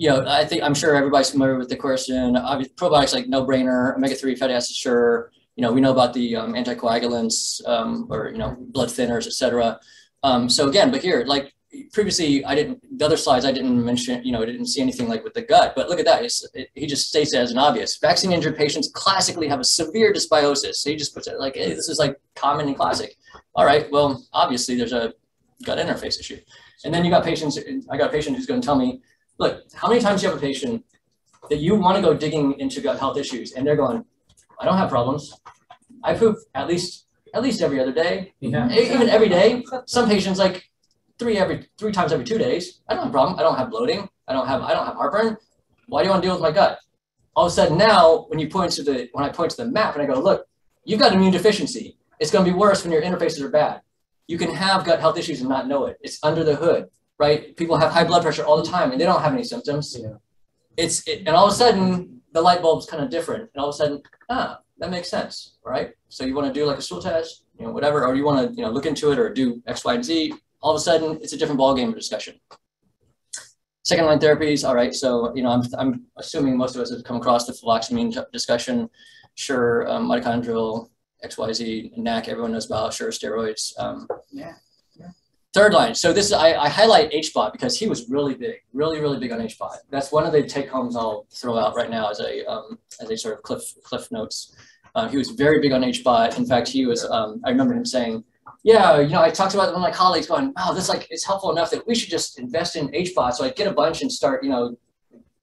you know, I think I'm sure everybody's familiar with the question. Obviously, probiotics like no brainer, omega three fatty acids, sure. You know, we know about the um, anticoagulants um, or you know blood thinners, etc. Um, so again, but here, like previously, I didn't. The other slides I didn't mention. You know, I didn't see anything like with the gut. But look at that. It, he just states it as an obvious. Vaccine injured patients classically have a severe dysbiosis. So he just puts it like hey, this is like common and classic. All right. Well, obviously there's a gut interface issue. And then you got patients. I got a patient who's going to tell me look, how many times do you have a patient that you want to go digging into gut health issues and they're going, I don't have problems. I poop at least at least every other day, Yeah. even every day. Some patients like three every three times every two days. I don't have a problem. I don't have bloating. I don't have I don't have heartburn. Why do you want to deal with my gut? All of a sudden now, when you point to the when I point to the map and I go, look, you've got immune deficiency. It's going to be worse when your interfaces are bad. You can have gut health issues and not know it. It's under the hood, right? People have high blood pressure all the time and they don't have any symptoms. Yeah. It's it, and all of a sudden the light bulb's kind of different, and all of a sudden, ah, that makes sense, right? So you want to do like a stool test, you know, whatever, or you want to you know look into it or do X, Y, and Z. All of a sudden, it's a different ballgame of discussion. Second line therapies, all right. So you know, I'm I'm assuming most of us have come across the fluvoxamine discussion. Sure, um, mitochondrial X, Y, Z, NAC, everyone knows about. Sure, steroids. Um, Yeah. Third line. So this is I, I highlight HBOT because he was really big, really, really big on HBOT. That's one of the take homes I'll throw out right now as a um, as a sort of cliff cliff notes. Uh, he was very big on HBOT. In fact, he was. Um, I remember him saying, "Yeah, you know, I talked about it with my colleagues, going, wow, this like it's helpful enough that we should just invest in HBOT. So I get a bunch and start, you know,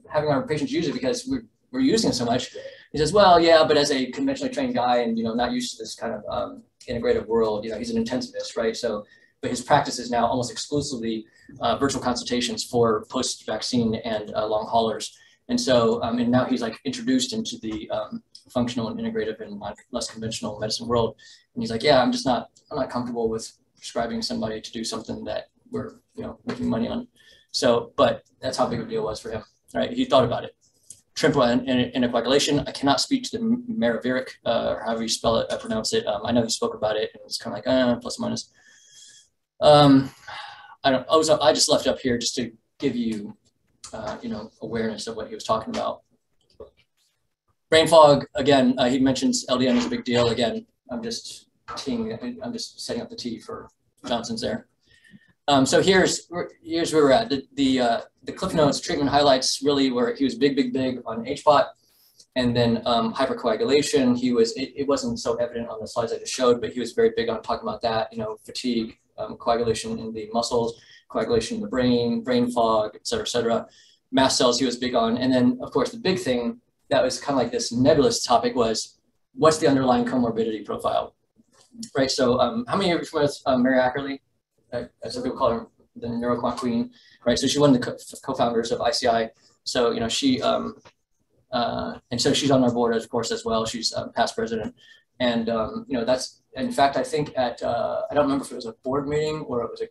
having our patients use it because we're we're using it so much." He says, "Well, yeah, but as a conventionally trained guy and you know not used to this kind of um, integrative world, you know, he's an intensivist, right? So." But his practice is now almost exclusively uh, virtual consultations for post-vaccine and uh, long haulers. And so, um, and now he's like introduced into the um, functional and integrative and less conventional medicine world. And he's like, yeah, I'm just not, I'm not comfortable with prescribing somebody to do something that we're, you know, making money on. So, but that's how big a deal was for him, right? He thought about it. Triple anticoagulation. I cannot speak to the maraviroc, uh, or however you spell it, I pronounce it. Um, I know he spoke about it, and it's kind of like, uh, plus minus. Um, I don't. I was. I just left up here just to give you, uh, you know, awareness of what he was talking about. Brain fog. Again, uh, he mentions LDN is a big deal. Again, I'm just teeing. I'm just setting up the tee for Johnson's there. Um, so here's here's where we're at. The the, uh, the Cliff Notes treatment highlights really where he was big, big, big on HBOT, and then um, hypercoagulation. He was. It, it wasn't so evident on the slides I just showed, but he was very big on talking about that. You know, fatigue, um, coagulation in the muscles, coagulation in the brain, brain fog, et cetera, et cetera. Mast cells he was big on. And then, of course, the big thing that was kind of like this nebulous topic was what's the underlying comorbidity profile? Right. So, um, how many of you are with um, Mary Ackerley? Uh, some people call her the neuroquant queen, right? So, she's one of the co founders of ICI. So, you know, she, um, uh, and so she's on our board, of course, as well. She's um, past president. And, um, you know, that's, in fact, I think at, uh, I don't remember if it was a board meeting or it was a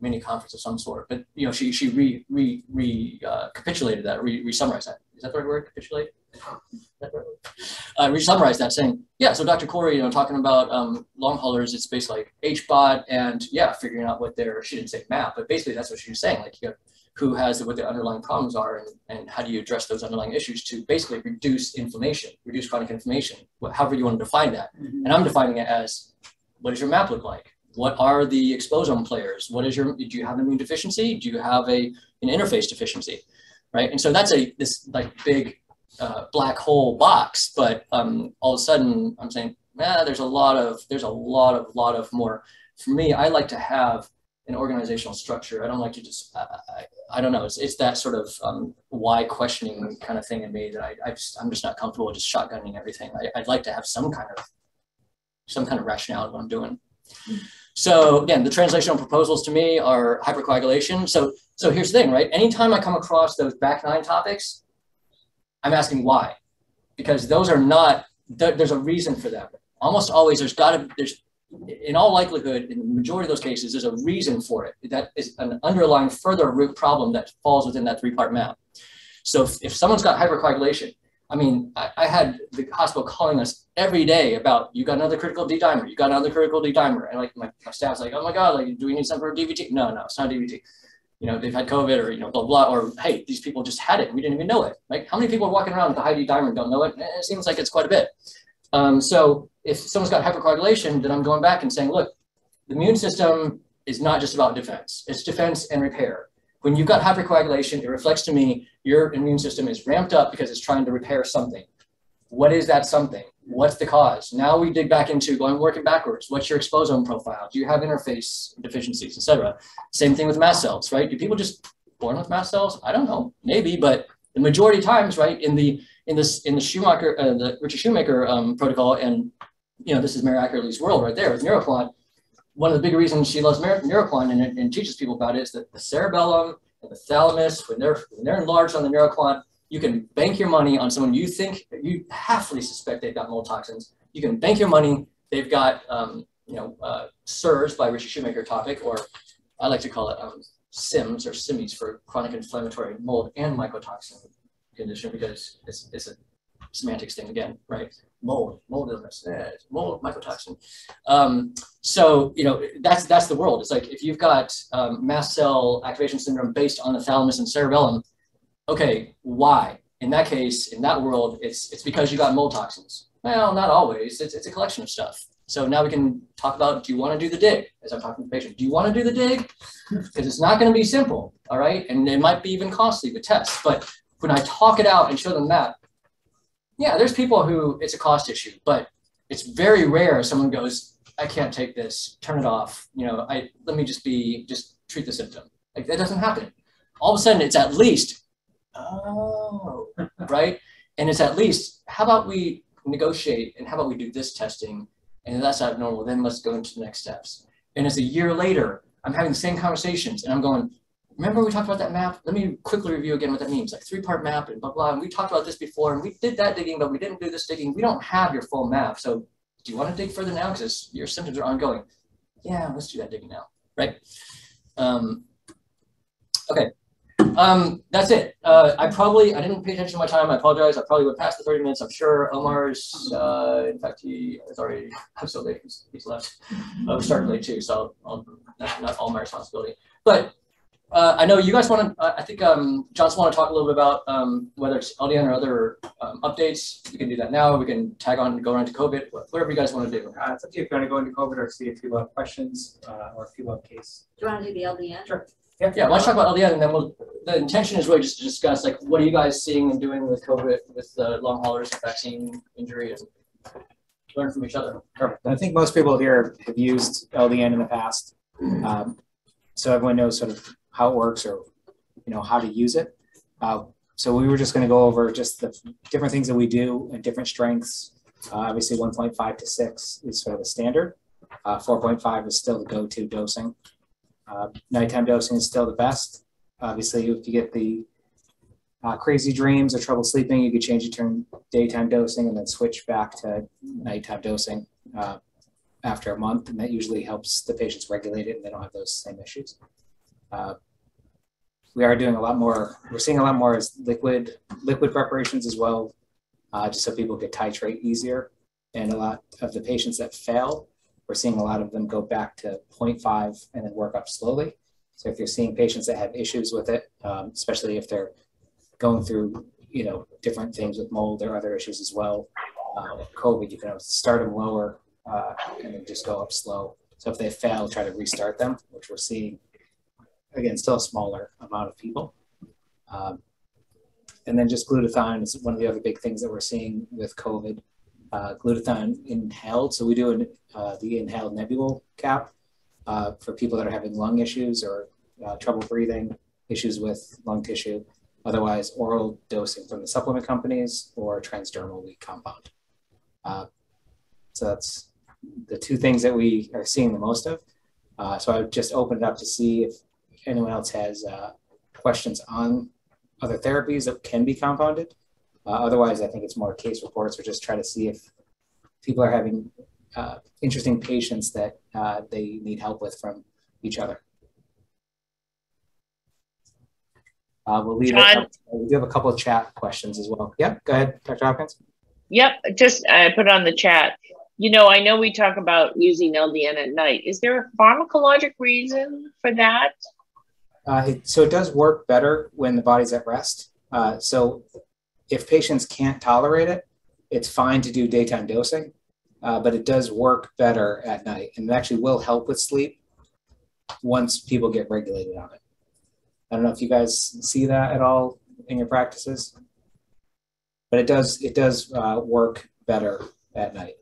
mini conference of some sort, but, you know, she, she re, re, re uh, that, re, re summarized that. Is that the right word, capitulate? Right word? Uh, re that saying, yeah, so Dr. Kory, you know, talking about um, long haulers, it's basically like HBOT and yeah, figuring out what their, she didn't say map, but basically that's what she was saying. Like you got who has what the underlying problems are and, and how do you address those underlying issues to basically reduce inflammation, reduce chronic inflammation, however you want to define that. Mm-hmm. And I'm defining it as what does your map look like? What are the exposome players? What is your, do you have an immune deficiency? Do you have a, an interface deficiency? Right. And so that's a, this like big uh, black hole box, but um, all of a sudden I'm saying, nah, there's a lot of, there's a lot of, lot of more. For me, I like to have an organizational structure. I don't like to just, I, I, I don't know, it's, it's that sort of um, why questioning kind of thing in me that I, I just, I'm just not comfortable just shotgunning everything. I, I'd like to have some kind of, some kind of rationale of what I'm doing. So again, the translational proposals to me are hypercoagulation. So, so here's the thing, right? Anytime I come across those back nine topics, I'm asking why, because those are not, there's a reason for them. Almost always there's gotta, there's, in all likelihood, in the majority of those cases, there's a reason for it. That is an underlying further root problem that falls within that three-part map. So if, if someone's got hypercoagulation, I mean, I, I, had the hospital calling us every day about you got another critical D dimer, you got another critical D dimer, and like my, my staff's like, oh my god, like do we need something for DVT? No, no, it's not DVT. You know, they've had COVID or you know, blah blah, or hey, these people just had it, we didn't even know it. Like, how many people are walking around with a high D dimer and don't know it? It seems like it's quite a bit. Um, so if someone's got hypercoagulation, then I'm going back and saying, look, the immune system is not just about defense; it's defense and repair. When you've got hypercoagulation, it reflects to me your immune system is ramped up because it's trying to repair something. What is that something? What's the cause? Now we dig back into going working backwards. What's your exposome profile? Do you have interface deficiencies, etc.? Same thing with mast cells, right? Do people just born with mast cells? I don't know, maybe, but the majority of times, right, in the in this in the Schumacher, uh, the Richard Shoemaker um, protocol and you know, this is Mary Ackerley's world right there with NeuroQuant. One of the big reasons she loves NeuroQuant and, and teaches people about it is that the cerebellum and the thalamus, when they're when they're enlarged on the NeuroQuant, you can bank your money on someone you think you halfly suspect they've got mold toxins. You can bank your money they've got um, you know uh, CIRS by Richard Shoemaker topic, or I like to call it um, SIMS or SIMIs for chronic inflammatory mold and mycotoxin condition because it's, it's a semantics thing again, right? Mold, mold illness, eh, mold, mycotoxin. Um, so you know that's that's the world. It's like if you've got um, mast cell activation syndrome based on the thalamus and cerebellum, okay, why? In that case, in that world, it's it's because you got mold toxins. Well, not always. It's, it's a collection of stuff. So now we can talk about, do you want to do the dig? As I'm talking to the patient, do you want to do the dig? Because it's not going to be simple, all right? And it might be even costly to test. But when I talk it out and show them that, yeah, there's people who it's a cost issue, but it's very rare someone goes, I can't take this, turn it off. You know, I let me just be, just treat the symptom. Like that doesn't happen. All of a sudden, it's at least, oh, right? And it's at least, how about we negotiate and how about we do this testing and that's abnormal then let's go into the next steps and as a year later i'm having the same conversations and i'm going remember we talked about that map let me quickly review again what that means like three part map and blah blah and we talked about this before and we did that digging but we didn't do this digging we don't have your full map so do you want to dig further now because your symptoms are ongoing yeah let's do that digging now right um, okay um, that's it. Uh, I probably I didn't pay attention to my time. I apologize. I probably went past the 30 minutes. I'm sure Omar's. Uh, in fact, he is already. I'm so late. He's, he's left. I was starting late too, so I'll, not all my responsibility. But uh, I know you guys want to. Uh, I think um, Johnson want to talk a little bit about um, whether it's LDN or other um, updates. We can do that now. We can tag on and go around to COVID. Whatever you guys want to do. Uh, it's up to you if you want to go into COVID or see if people have questions uh, or if people have case. Do you want to do the LDN? Sure. Yeah, yeah. Let's talk about LDN, and then we'll. The intention is really just to discuss like what are you guys seeing and doing with COVID, with the long haulers, and vaccine injury, and learn from each other. Perfect. I think most people here have used LDN in the past, um, so everyone knows sort of how it works or you know how to use it. Uh, so we were just going to go over just the different things that we do and different strengths. Uh, obviously, 1.5 to 6 is sort of the standard. Uh, 4.5 is still the go-to dosing. Uh, nighttime dosing is still the best. Obviously, if you get the uh, crazy dreams or trouble sleeping, you could change it to daytime dosing and then switch back to nighttime dosing uh, after a month. And that usually helps the patients regulate it and they don't have those same issues. Uh, we are doing a lot more, we're seeing a lot more as liquid, liquid preparations as well, uh, just so people could titrate easier. And a lot of the patients that fail we're seeing a lot of them go back to 0.5 and then work up slowly. So if you're seeing patients that have issues with it, um, especially if they're going through, you know, different things with mold or other issues as well, uh, COVID, you can start them lower uh, and then just go up slow. So if they fail, try to restart them, which we're seeing, again, still a smaller amount of people. Um, and then just glutathione is one of the other big things that we're seeing with COVID uh, glutathione inhaled. So we do an, uh, the inhaled nebule cap uh, for people that are having lung issues or uh, trouble breathing, issues with lung tissue. Otherwise, oral dosing from the supplement companies or transdermal weak compound. Uh, so that's the two things that we are seeing the most of. Uh, so I just open it up to see if anyone else has questions on other therapies that can be compounded. Uh, otherwise, I think it's more case reports or just try to see if people are having uh, interesting patients that uh, they need help with from each other. Uh, we'll leave John. it. We do have a couple of chat questions as well. Yep, go ahead, Dr. Hopkins. Yep, just I put on the chat. You know, I know we talk about using LDN at night. Is there a pharmacologic reason for that? Uh, so it does work better when the body's at rest. Uh, so if patients can't tolerate it, it's fine to do daytime dosing, uh, but it does work better at night and it actually will help with sleep once people get regulated on it. I don't know if you guys see that at all in your practices, but it does it does uh, work better at night.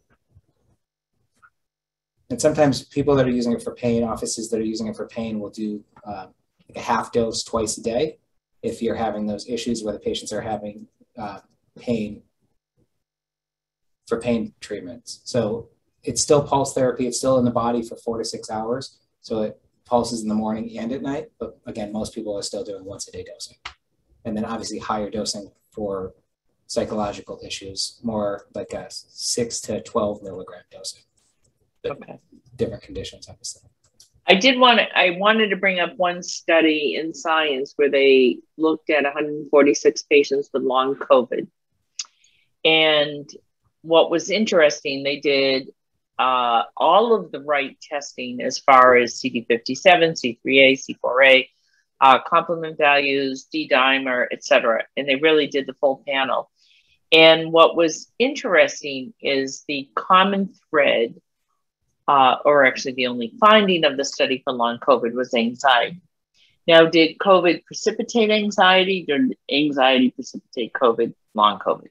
And sometimes people that are using it for pain, offices that are using it for pain, will do like a half dose twice a day if you're having those issues where the patients are having uh, pain for pain treatments. So it's still pulse therapy. It's still in the body for four to six hours. So it pulses in the morning and at night. But again, most people are still doing once a day dosing. And then obviously higher dosing for psychological issues, more like a six to 12 milligram dosing, Okay. different conditions, obviously. I did want to, I wanted to bring up one study in science where they looked at 146 patients with long COVID. And what was interesting, they did uh, all of the right testing as far as CD57, C3A, C4A, uh, complement values, D dimer, et cetera. And they really did the full panel. And what was interesting is the common thread uh, or actually the only finding of the study for long COVID was anxiety. Now, did COVID precipitate anxiety? Did anxiety precipitate COVID, long COVID?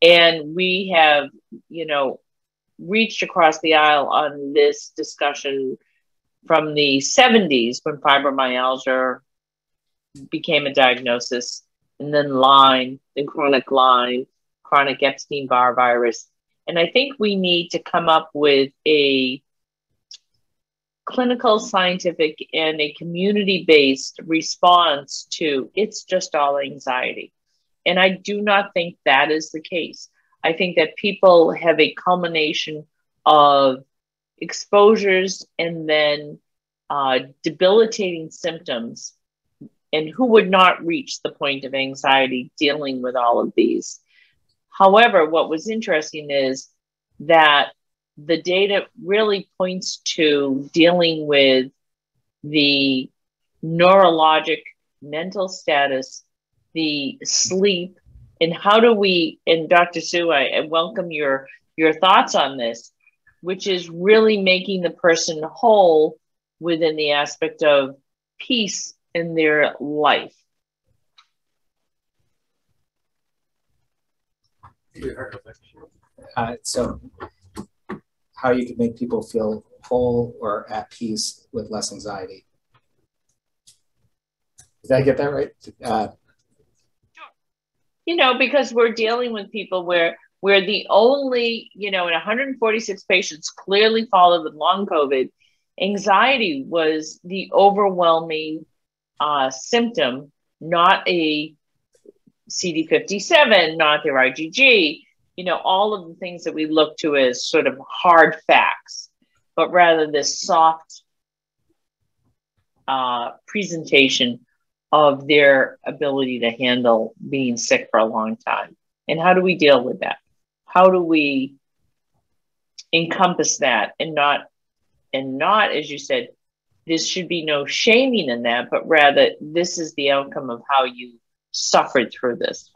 And we have, you know, reached across the aisle on this discussion from the 70s when fibromyalgia became a diagnosis, and then Lyme, then chronic Lyme, chronic Epstein Barr virus, and I think we need to come up with a clinical, scientific, and a community based response to it's just all anxiety. And I do not think that is the case. I think that people have a culmination of exposures and then uh, debilitating symptoms. And who would not reach the point of anxiety dealing with all of these? However, what was interesting is that the data really points to dealing with the neurologic mental status, the sleep, and how do we, and Dr. Su, I, I welcome your, your thoughts on this, which is really making the person whole within the aspect of peace in their life. Uh, so how you could make people feel whole or at peace with less anxiety. Did I get that right? Uh, you know, because we're dealing with people where we're the only, you know, in 146 patients clearly followed with long COVID, anxiety was the overwhelming uh, symptom, not a CD57, not their IgG, you know, all of the things that we look to as sort of hard facts, but rather this soft uh, presentation of their ability to handle being sick for a long time. And how do we deal with that? How do we encompass that and not, and not, as you said, this should be no shaming in that, but rather this is the outcome of how you suffered through this.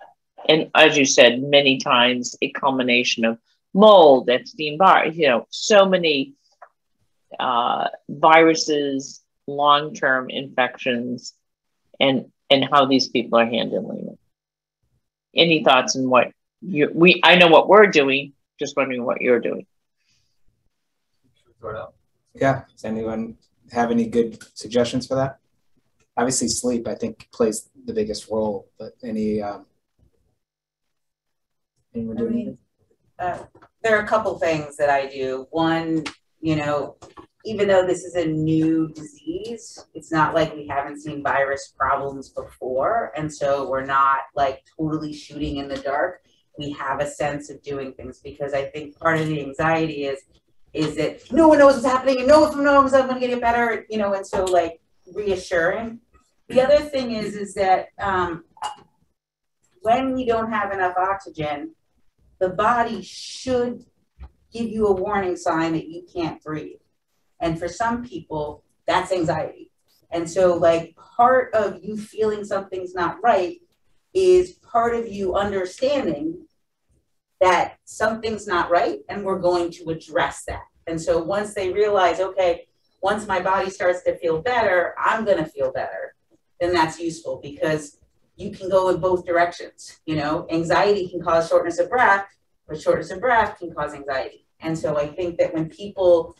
And as you said, many times a combination of mold, Epstein Barr, you know, so many uh, viruses, long term infections, and and how these people are handling it. Any thoughts on what you we I know what we're doing, just wondering what you're doing. yeah. Does anyone have any good suggestions for that? Obviously, sleep I think plays the biggest role, but any um, anyone I mean, uh, there are a couple things that I do. One, you know, even though this is a new disease, it's not like we haven't seen virus problems before. And so we're not like totally shooting in the dark. We have a sense of doing things because I think part of the anxiety is is that no one knows what's happening and no one knows I'm gonna get it better, you know, and so like reassuring. The other thing is is that um, when we don't have enough oxygen, the body should give you a warning sign that you can't breathe. And for some people, that's anxiety. And so, like, part of you feeling something's not right is part of you understanding that something's not right and we're going to address that. And so, once they realize, okay, once my body starts to feel better, I'm going to feel better, then that's useful because you can go in both directions. You know, anxiety can cause shortness of breath, but shortness of breath can cause anxiety. And so I think that when people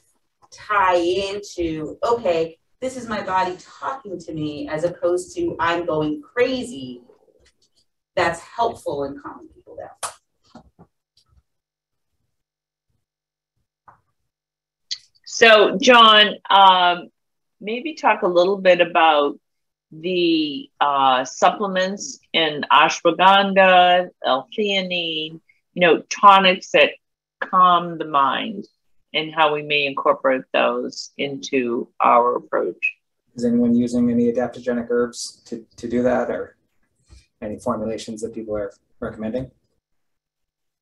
tie into, okay, this is my body talking to me as opposed to I'm going crazy, that's helpful in calming people down. So, John, um, maybe talk a little bit about the uh, supplements in ashwagandha, L-theanine, you know, tonics that calm the mind, and how we may incorporate those into our approach. Is anyone using any adaptogenic herbs to, to do that or any formulations that people are recommending?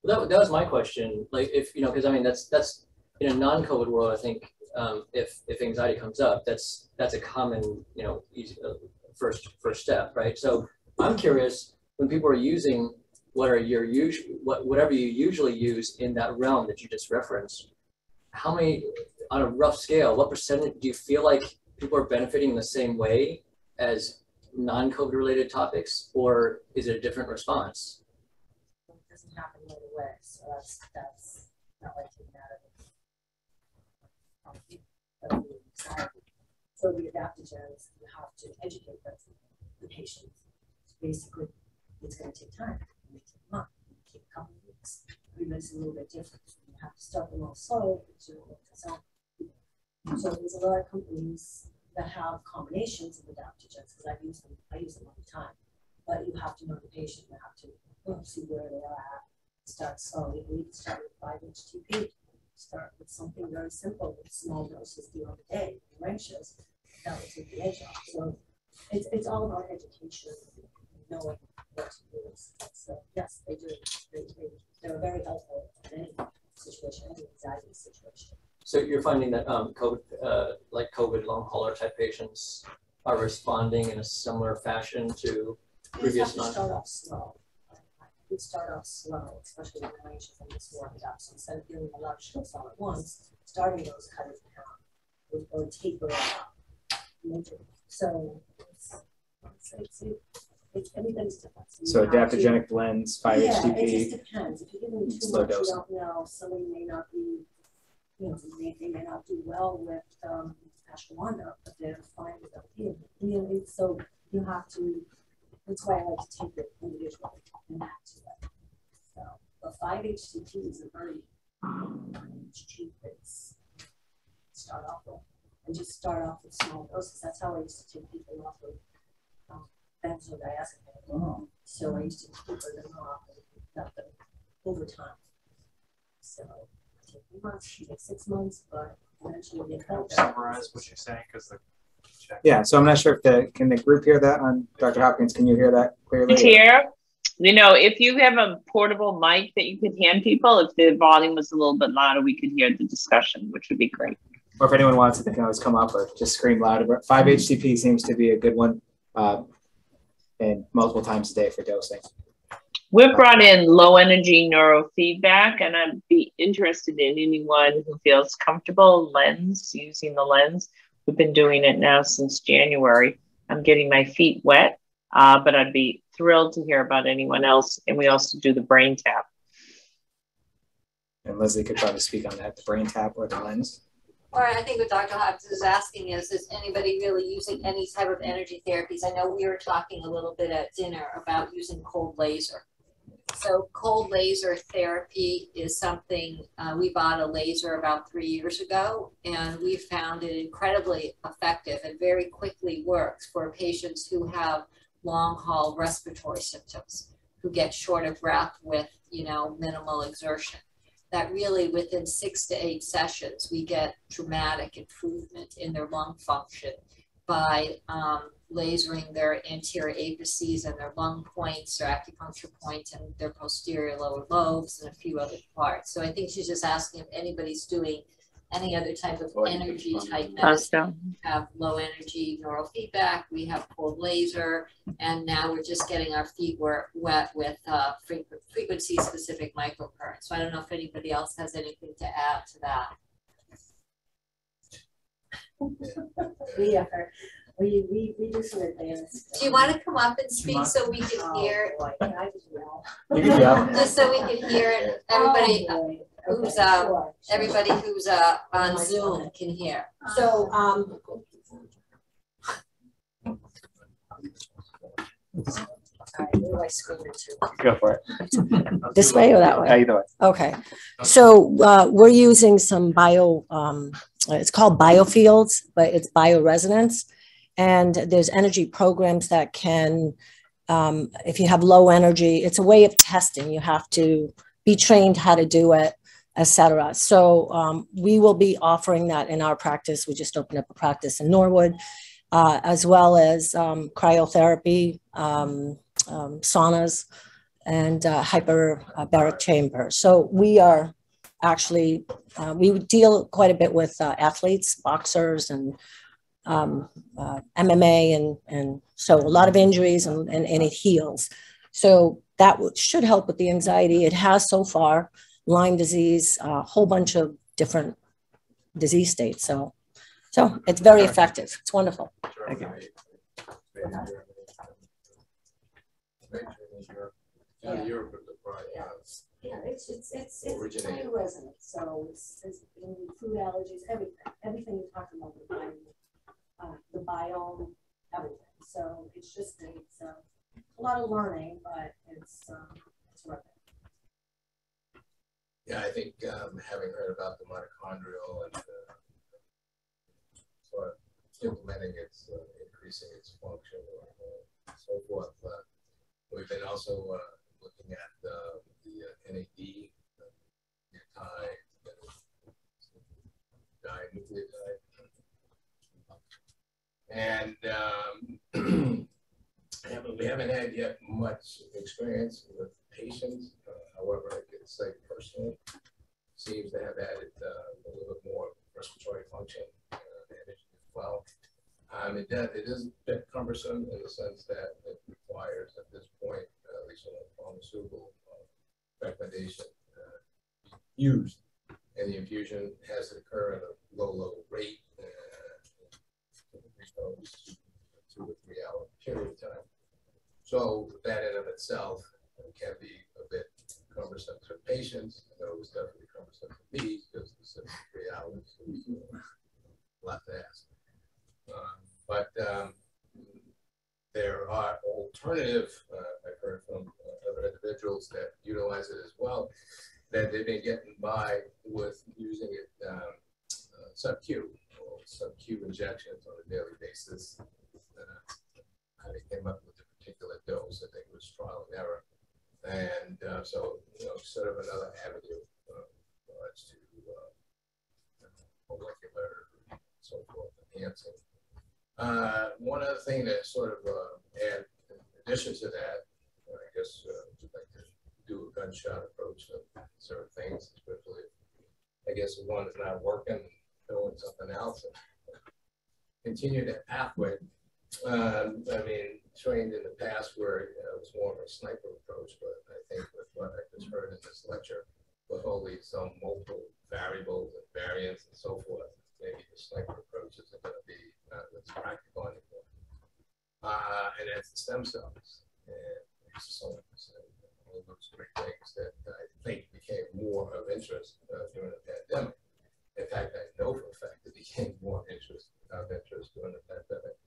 That, that was my question. Like, if you know, because I mean, that's that's in a non-COVID world. I think um, if if anxiety comes up, that's that's a common you know easy, uh, first first step, right? So I'm curious when people are using what are your usual what whatever you usually use in that realm that you just referenced. How many on a rough scale? What percentage do you feel like people are benefiting in the same way as non-COVID related topics, or is it a different response? it doesn't happen right away, so that's, that's not like So the adaptogens, you have to educate them, the patient. Basically, it's gonna take time, it may take a month, it may take a couple of weeks, everybody's a little bit different. You have to start them off slow, you so. So there's a lot of companies that have combinations of adaptogens, because I use them, I use them all the time. But you have to know the patient, you have to see where they are at, start slowly. We can start with five HTP. Start with something very simple, with small doses the day. If anxious, that take the edge off. So it's, it's all about education, and knowing what to do. So yes, they do. They, they, they're very helpful in any situation, any anxiety situation. So you're finding that um, COVID, uh, like COVID long hauler type patients are responding in a similar fashion to previous non. start off slow. You start off slow, especially when you're anxious and it's warmed up. So instead of doing a lot of shifts all at once, starting those cut it down or, taper it So it's, it's, it's, it's different. you So to- adaptogenic blends, five Yeah, it HTP. just depends. If you're giving too slow much, you dosing. don't know, somebody may not be, you know, they, they may not do well with, um, ashwagandha, but they're fine with LP. You know, it's, so you have to, that's why I like to take it individually and add to it. So, the five HTP is a very, cheap, it's, start off and just start off with small doses. That's how I used to take people off of, um, benzodiazepine. So I used to taper them off and got them over time. So take months, take six months, but eventually they felt better. summarize what you're saying, because the. Yeah, so I'm not sure if the, can the group hear that on Dr. Hopkins? Can you hear that clearly? Here, you know, if you have a portable mic that you could hand people, if the volume was a little bit louder, we could hear the discussion, which would be great. Or if anyone wants it, they can always come up or just scream louder. But five HTP seems to be a good one. Uh, and multiple times a day for dosing. We've brought in low energy neurofeedback, and I'd be interested in anyone who feels comfortable lens using the lens. We've been doing it now since January. I'm getting my feet wet, uh, but I'd be thrilled to hear about anyone else. And we also do the brain tap. And Leslie could probably speak on that, the brain tap or the lens. Or I think what Dr. Hobbs is asking is, is anybody really using any type of energy therapies? I know we were talking a little bit at dinner about using cold laser. So cold laser therapy is something, uh, we bought a laser about three years ago and we found it incredibly effective and very quickly works for patients who have long haul respiratory symptoms, who get short of breath with, you know, minimal exertion that really within six to eight sessions, we get dramatic improvement in their lung function by um, lasering their anterior apices and their lung points, their acupuncture points, and their posterior lower lobes, and a few other parts. So I think she's just asking if anybody's doing any other type of energy type medicine Costa. have low energy neural feedback, we have cold laser, and now we're just getting our feet wet with uh, frequency specific microcurrent. So I don't know if anybody else has anything to add to that. We are, we, we, we do some advanced. Do you want to come up and speak so we can Oh, hear, boy, can I just yell? You can yell. just so we can hear it? Everybody, Oh, boy. Who's, uh, sure, sure. everybody who's uh, on Zoom can hear. So, um. Sorry, where do I scream into? Go for it. This way or that way? Either way. Okay, so uh, we're using some bio um, it's called biofields, but it's bioresonance. And there's energy programs that can, um, if you have low energy, it's a way of testing. You have to be trained how to do it, etc. So um, we will be offering that in our practice. We just opened up a practice in Norwood, uh, as well as um, cryotherapy, um, um, saunas, and uh, hyperbaric chamber. So we are actually, uh, we deal quite a bit with uh, athletes, boxers, and um, uh, MMA, and, and so a lot of injuries, and, and, and it heals. So that should help with the anxiety. It has so far, Lyme disease, a whole bunch of different disease states. So, so it's very effective. It's wonderful. Thank you. Yeah, Europe is the pride. Yeah. Yeah, it's, it's, it's, it's Originated. bioresonant, so it's, it's in food allergies, everything, everything you're talking about, the bio, uh, the biome, everything. So it's just, it's, uh, a lot of learning, but it's, um, it's worth it. Yeah, I think, um, having heard about the mitochondrial and, uh, sort of implementing its, uh, increasing its function or uh, so forth, uh, we've been also, uh, looking at, uh, the NAD, anti. And, um, we haven't had yet much experience with patients. However, I can say personally, seems to have added uh, a little bit more respiratory function uh, as well. Um, it, does, it is a bit cumbersome in the sense that it requires at this point, uh, at least on a pharmaceutical uh, recommendation, uh, used. And the infusion has to occur at a low, low rate, uh, two or three hour period of time. So that in of itself can be a bit cumbersome for patients. I know it was definitely cumbersome for me because seven three hours a lot to ask. Um, but um, there are alternative, uh, I've heard from uh, other individuals that utilize it as well, that they've been getting by with using it um, uh, sub-Q or sub-Q injections on a daily basis. Uh, how they came up with the particular dose, I think it was trial and error. And uh, so, you know, sort of another avenue uh, regards to uh, molecular so forth, enhancing. Uh, one other thing that sort of uh, add in addition to that, I guess uh, like to do a gunshot approach of certain things, especially I guess one is not working, doing something else and continue that pathway. Um, I mean, trained in the past where uh, it was more of a sniper approach, but I think with what I just heard in this lecture, with all these um, multiple variables and variants and so forth, maybe the sniper approach isn't going to be uh, practical anymore. Uh, and that's the stem cells and exosomes and all those great things that I think became more of interest uh, during the pandemic. In fact, I know for a fact it became more interest of interest during the pandemic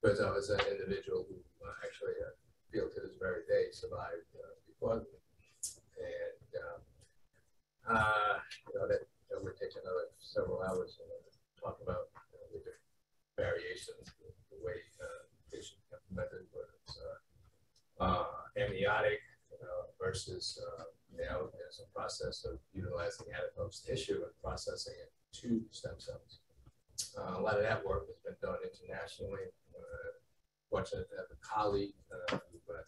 because I was an individual who uh, actually uh, feel to this very day survived uh, before. And, um, uh, you know, that, that would take another several hours to talk about you know, the different variations, the, the way uh, patients implemented, whether it's uh, uh, amniotic versus, you know, there's a process of utilizing adipose tissue and processing it to stem cells. Uh, a lot of that work has been done internationally. Uh, fortunate to have a colleague uh, who uh,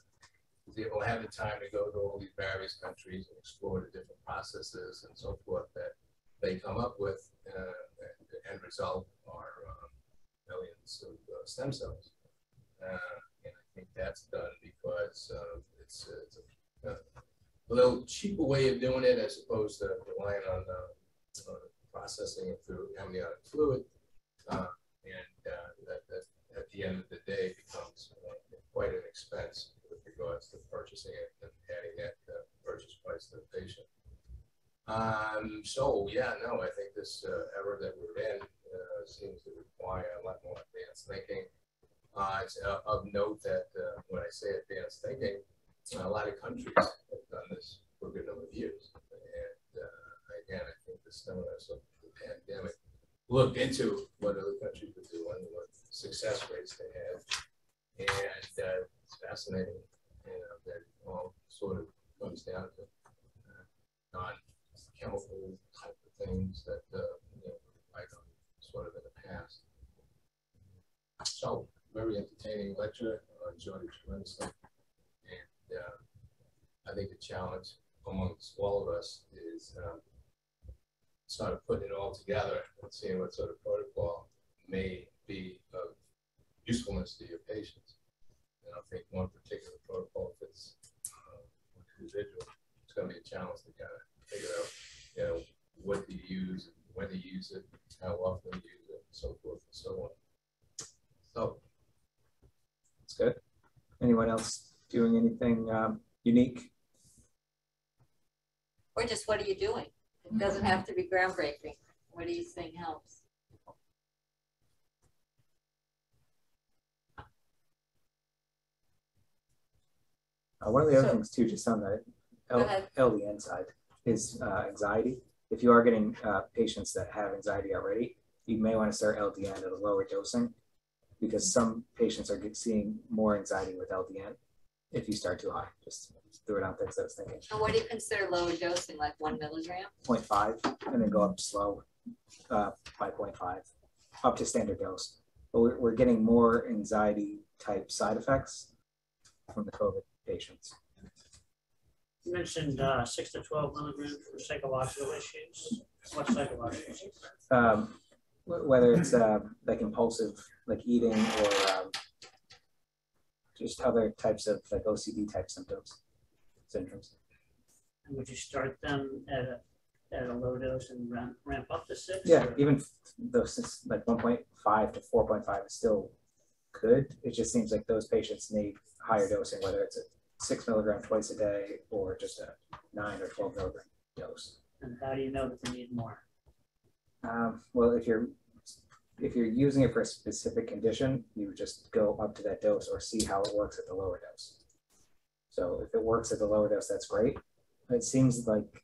was able to have the time to go to all these various countries and explore the different processes and so forth that they come up with. Uh, and the end result are um, millions of uh, stem cells. And I think that's done because it's, it's a, a, little cheaper way of doing it as opposed to relying on processing it through amniotic fluid. Uh, and uh, that, at the end of the day becomes uh, quite an expense with regards to purchasing it and adding that uh, purchase price to the patient. Um, so yeah, no, I think this uh, era that we're in uh, seems to require a lot more advanced thinking. it's of note that when I say advanced thinking, a lot of countries have done this for a good number of years. And again, I think the stimulus of the pandemic looked into what other countries were doing, what success rates they had. And uh, it's fascinating, you know, that all sort of comes down to uh, non-chemical type of things that, uh, you know, sort of in the past. So, very entertaining lecture, I enjoyed it tremendously. And uh, I think the challenge amongst all of us is um, sort of putting it all together and seeing what sort of protocol may be of usefulness to your patients. And I think one particular protocol fits uh, one individual. It's going to be a challenge to kind of figure out, you know, what you use, when to use it, how often to use it, and so forth and so on. So That's good. Anyone else doing anything um, unique? Or just what are you doing? It doesn't have to be groundbreaking. What do you think helps? Uh, one of the other So- things too, just on the L- LDN side, is uh, anxiety. If you are getting uh, patients that have anxiety already, you may want to start LDN at a lower dosing because some patients are seeing more anxiety with LDN if you start too high. Just threw it out there because I was thinking And what do you consider lower dosing, like one milligram? 0.5 and then go up slow uh, by 0.5 up to standard dose. But we're, we're getting more anxiety type side effects from the COVID patients. You mentioned uh, six to twelve milligrams for psychological issues. What psychological issues? um, whether it's uh, like impulsive, like eating, or um, just other types of like OCD type symptoms, syndromes. And would you start them at a, at a low dose and ramp, ramp up to six? Yeah, or- even those like 1.5 to 4.5 is still good. It just seems like those patients need higher dosing, whether it's a six milligram twice a day or just a nine or 12 milligram dose. And how do you know that they need more? Um, well, if you're if you're using it for a specific condition, you would just go up to that dose or see how it works at the lower dose. So if it works at the lower dose, that's great. It seems like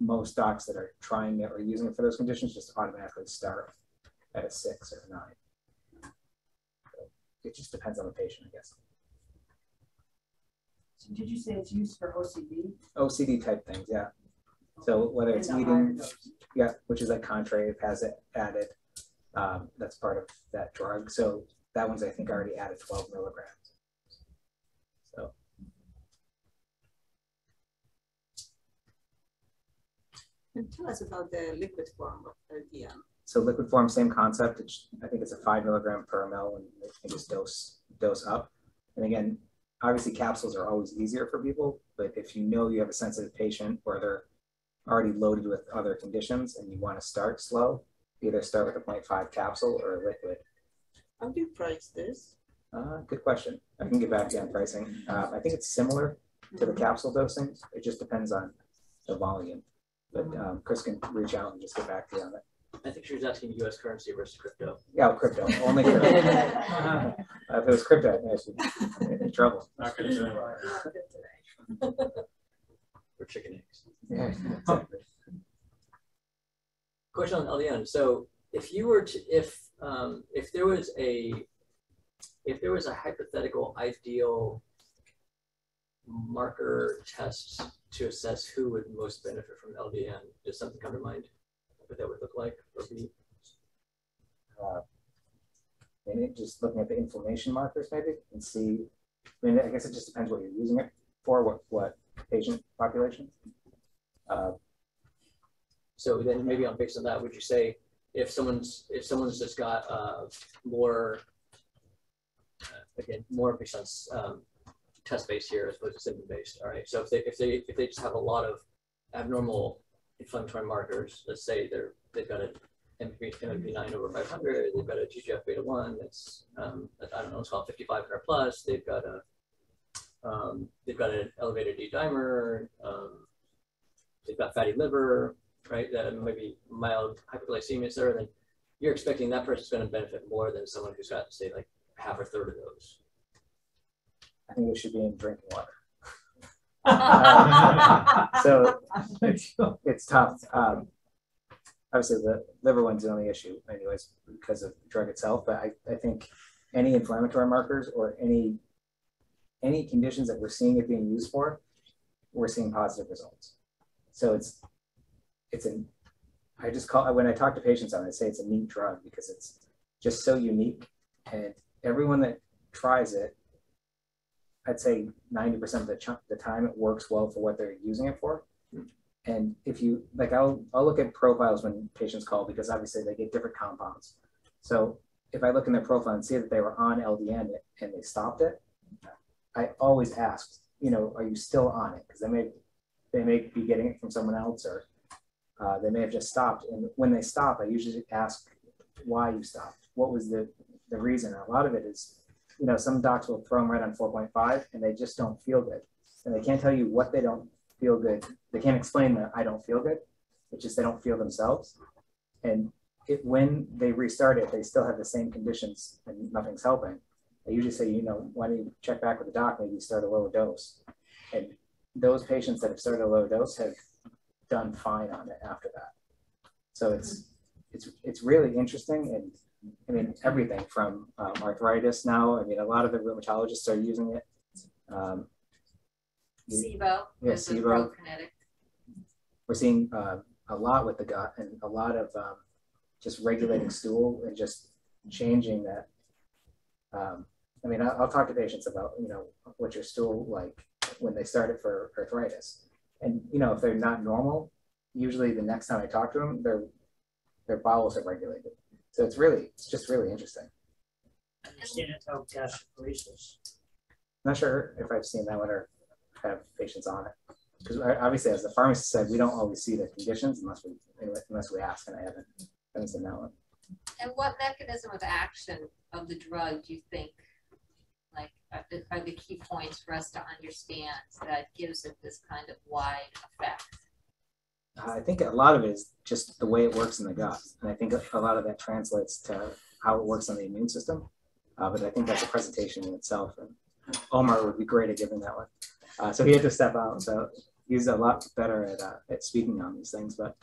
most docs that are trying it or using it for those conditions just automatically start at a six or a nine. So It just depends on the patient, I guess. So did you say it's used for OCD? OCD type things, yeah. So whether it's eating. Yeah, which is like Contrave has it added. Um, that's part of that drug. So that one's I think already added 12 milligrams. So And tell us about the liquid form of LDN. so liquid form, same concept. It's, I think it's a five milligram per ml, and you can just dose dose up. And again, obviously capsules are always easier for people, but if you know you have a sensitive patient or they're already loaded with other conditions and you want to start slow, either start with a 0.5 capsule or a liquid. How do you price this? Uh, good question. I can get back to you on pricing. Uh, I think it's similar to the capsule dosing. It just depends on the volume. But um, Chris can reach out and just get back to you on it. I think she was asking US currency versus crypto. Yeah, crypto, only crypto. Uh, If it was crypto, I should be in trouble. Not good today. Not good. For chicken eggs. Yeah, exactly. Question on LDN. So if you were to, if, um, if there was a, if there was a hypothetical ideal marker test to assess who would most benefit from LDN, does something come to mind? What that would look like or be? Uh, Maybe just looking at the inflammation markers maybe and see, I mean, I guess it just depends what you're using it for, what, what patient population. Uh, So then maybe on based on that, would you say if someone's, if someone's just got, uh, more, uh, again, more based on, um, test based here as opposed to symptom based, all right? So if they, if they, if they just have a lot of abnormal inflammatory markers, let's say they're, they've got a MP, MMP9 over 500, they've got a TGF beta 1 that's, um, I don't know, it's called 5500 plus, they've got a, um, they've got an elevated D dimer, um, they've got fatty liver, right? That might be mild hyperglycemia, et then you're expecting that person's going to benefit more than someone who's got, say, like half or third of those. I think it should be in drinking water. Um, so it's, it's tough. Um, obviously the liver one's the only issue anyways because of the drug itself, but I, I think any inflammatory markers or any any conditions that we're seeing it being used for, we're seeing positive results. So it's it's an I just call when I talk to patients on it, I say it's a neat drug because it's just so unique and everyone that tries it, I'd say 90% of the, ch- the time it works well for what they're using it for. And if you like, I'll I'll look at profiles when patients call because obviously they get different compounds. So if I look in their profile and see that they were on LDN and they stopped it, I always ask, you know, are you still on it? Because they may they may be getting it from someone else or uh, they may have just stopped. And when they stop, I usually ask why you stopped. What was the the reason? A lot of it is, you know, some docs will throw them right on 4.5 and they just don't feel good, and they can't tell you what they don't feel good. They can't explain that I don't feel good. It's just they don't feel themselves. And it, when they restart it, they still have the same conditions and nothing's helping. I usually say, you know, why don't you check back with the doc, maybe start a lower dose. And those patients that have started a low dose have done fine on it after that. So it's it's it's really interesting and I mean everything from um, arthritis now. I mean a lot of the rheumatologists are using it. Um, SIBO Yeah, SIBO. we're seeing uh, a lot with the gut and a lot of um, just regulating stool and just changing that. Um, I mean, I'll, I'll talk to patients about you know what your stool like when they started for arthritis, and you know if they're not normal, usually the next time I talk to them, their their bowels are regulated. So it's really it's just really interesting. I've seen it help gastroparesis. not sure if I've seen that one or have patients on it. Because obviously, as the pharmacist said, we don't always see the conditions unless we unless we ask, and I haven't haven't seen that one. And what mechanism of action of the drug do you think, like, are the, are the key points for us to understand that gives it this kind of wide effect? I think a lot of it is just the way it works in the gut, and I think a lot of that translates to how it works on the immune system. Uh, but I think that's a presentation in itself, and Omar would be great at giving that one. Uh, so he had to step out, so he's a lot better at uh, at speaking on these things. But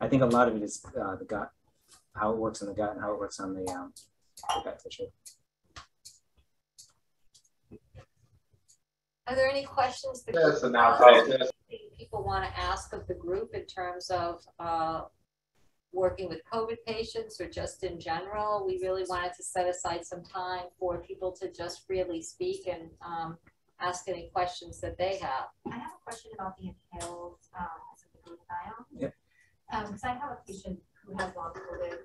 I think a lot of it is uh, the gut, how it works in the gut, and how it works on the, um, the gut tissue. Are there any questions that Yes, and now, yes. people want to ask of the group in terms of uh, working with COVID patients or just in general? We really wanted to set aside some time for people to just freely speak and um, ask any questions that they have. I have a question about the inhaled, um, is it the. Um, cause I have a patient who has long COVID.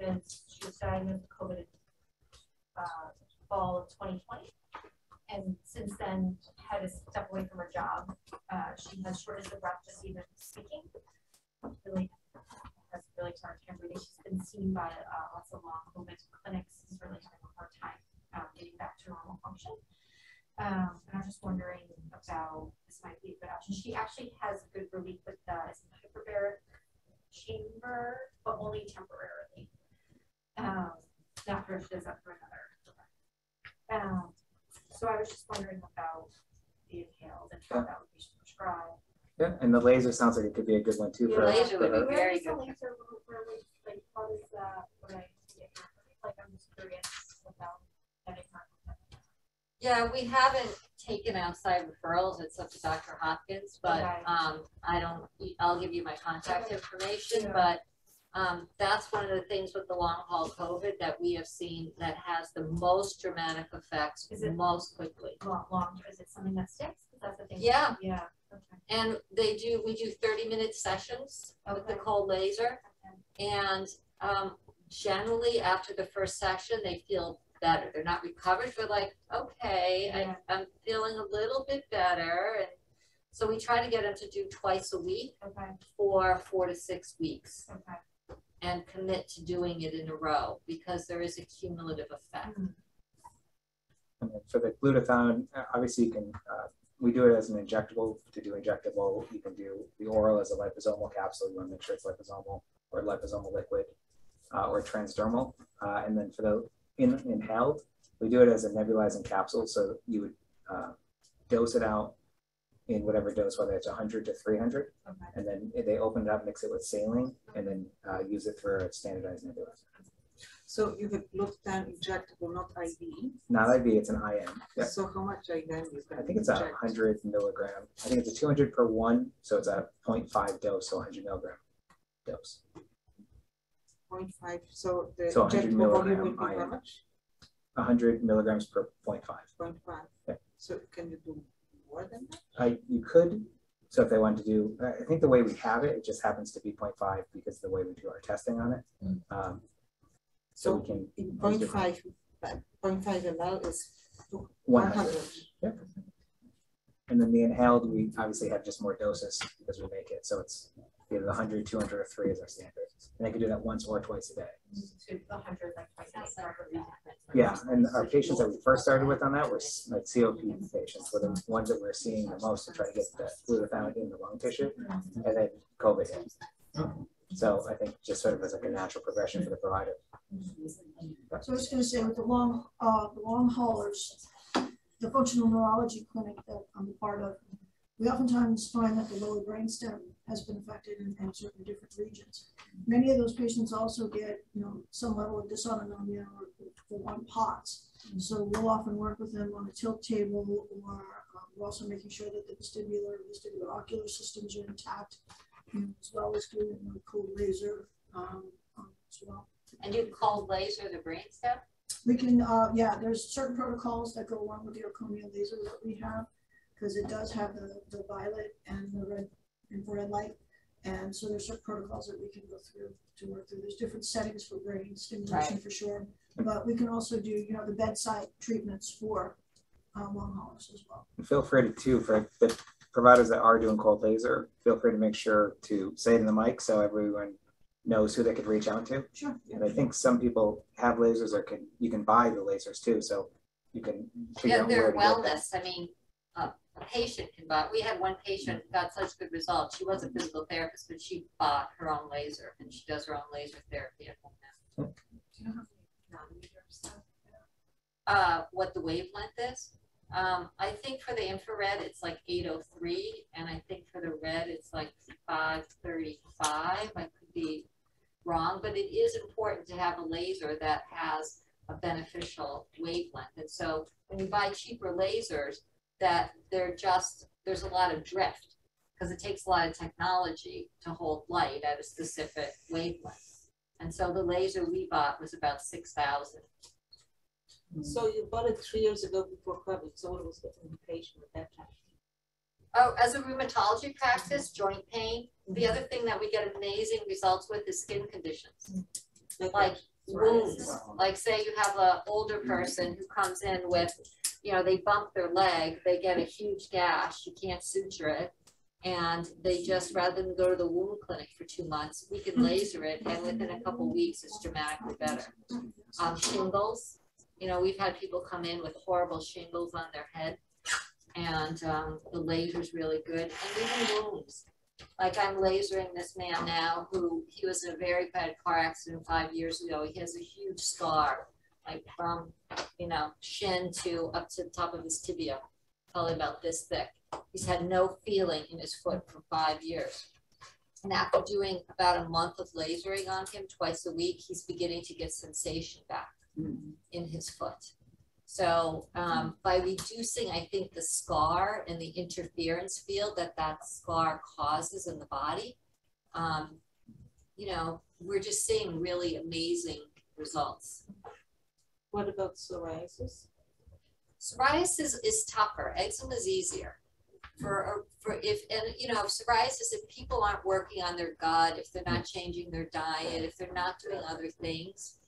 And she was diagnosed with COVID, uh, fall of twenty twenty. And since then had to step away from her job. Uh, she has shortness of breath just even speaking. Really, has really hard time breathing. She's been seen by, uh, lots of long COVID clinics. Is really having a hard time, um, getting back to normal function. Um, and I'm just wondering about, this might be a good option. She actually has a good relief with the hyperbaric chamber, but only temporarily. Um, not for, she does that for another. Um, so I was just wondering about the inhaled and how that would be prescribed. Yeah, and the laser sounds like it could be a good one too. The for, laser would be very Where is the good. laser, where would, like, how does that, would I get, like, I'm just curious about getting. Yeah, we haven't taken outside referrals. It's up to Dr. Hopkins, but Okay. um, I don't, I'll give you my contact Okay. information, Yeah. but um, that's one of the things with the long haul COVID that we have seen that has the most dramatic effects Is it- most quickly. Long, long, is it something that sticks? Is that the thing? Yeah. Yeah, okay. And they do, we do thirty minute sessions with the cold laser. Okay. And um, generally, after the first session, they feel better. They're not recovered, but like, okay, Yeah. I, I'm feeling a little bit better. And so we try to get them to do twice a week Okay, for four to six weeks okay. And commit to doing it in a row because there is a cumulative effect. Mm. And then for the glutathione, uh, obviously you can, uh, we do it as an injectable. To do injectable, you can do the oral as a liposomal capsule. You want to make sure it's liposomal or liposomal liquid uh, or transdermal. Uh, and then for the in, inhaled, we do it as a nebulizing capsule. So you would uh, dose it out in whatever dose, whether it's hundred to three hundred. Okay. And then they open it up, mix it with saline, and then uh, use it for a standardized nebulizer. So you have gluten injectable, not IV. Not IV, it's an IM. Yeah. So how much IM you can I think it's a hundred milligram. I think it's a two hundred per one, so it's a 0.5 dose, so hundred milligram dose. Point 0.5, so the So 100 injectable volume will milligram be how much? hundred milligrams per 0.5. Point five. Yeah. So can you do more than that? I, you could, so if they wanted to do, I I think the way we have it, it just happens to be 0.5 because the way we do our testing on it. Um, So we can. In use point different- five, uh, point five ml is One one hundred. hundred. Yep. And then the inhaled, we obviously have just more doses because we make it, so it's either 100, 200, or three is our standard. And they can do that once or twice a day. To. Yeah, and our patients that we first started with on that were like COPD patients, were the ones that we're seeing the most to try to get the glutathione in the lung tissue, and then COVID hit. So I think just sort of as like a natural progression for the provider. So I was gonna say with the long, uh, the long haulers, the functional neurology clinic that I'm a part of, we oftentimes find that the lower brainstem has been affected in, in certain different regions. Many of those patients also get, you know, some level of dysautonomia or, or want POTS. So we'll often work with them on a tilt table or um, we're also making sure that the vestibular, vestibular ocular systems are intact, as well as doing a cold laser, um, um, as well. And you cold laser the brain stuff? We can, uh, yeah, there's certain protocols that go along with the Erchonia laser that we have, because it does have the, the violet and the red infrared light. And so there's certain protocols that we can go through to work through. There's different settings for brain stimulation Right. for sure. But we can also do, you know, the bedside treatments for, uh, long haulers as well. And feel free to too, for the providers that are doing cold laser, feel free to make sure to say it in the mic so everyone knows who they could reach out to. Sure. And I think some people have lasers or can, you can buy the lasers too, so you can figure Yeah, out where their to wellness, I mean, a, a patient can buy, we had one patient who got such good results, she was a physical therapist, but she bought her own laser and she does her own laser therapy at home now. Do you know how many? Uh, what the wavelength is, um, I think for the infrared, it's like eight oh three, and I think for the red, it's like five thirty-five, I could be wrong, but it is important to have a laser that has a beneficial wavelength, and so when you buy cheaper lasers, that they're just, there's a lot of drift, because it takes a lot of technology to hold light at a specific wavelength. And so the laser we bought was about six thousand. So you bought it three years ago before COVID, so what was the indication at that time? Oh, as a rheumatology practice, mm-hmm. joint pain. The mm-hmm. other thing that we get amazing results with is skin conditions. Like wounds, like say you have an older person who comes in with, you know, they bump their leg, they get a huge gash, you can't suture it. And they just, rather than go to the wound clinic for two months, we can laser it and within a couple weeks, it's dramatically better. Um, shingles, you know, we've had people come in with horrible shingles on their head and um, the laser's really good, and even wounds. Like I'm lasering this man now who he was in a very bad car accident five years ago. He has a huge scar, like from you know shin to up to the top of his tibia, probably about this thick. He's had no feeling in his foot for five years. And after doing about a month of lasering on him twice a week, he's beginning to get sensation back in his foot. So um, by reducing, I think, the scar and the interference field that that scar causes in the body, um, you know, we're just seeing really amazing results. What about psoriasis? Psoriasis is tougher. Eczema is easier. For for if and you know psoriasis, if people aren't working on their gut, if they're not changing their diet, if they're not doing other things,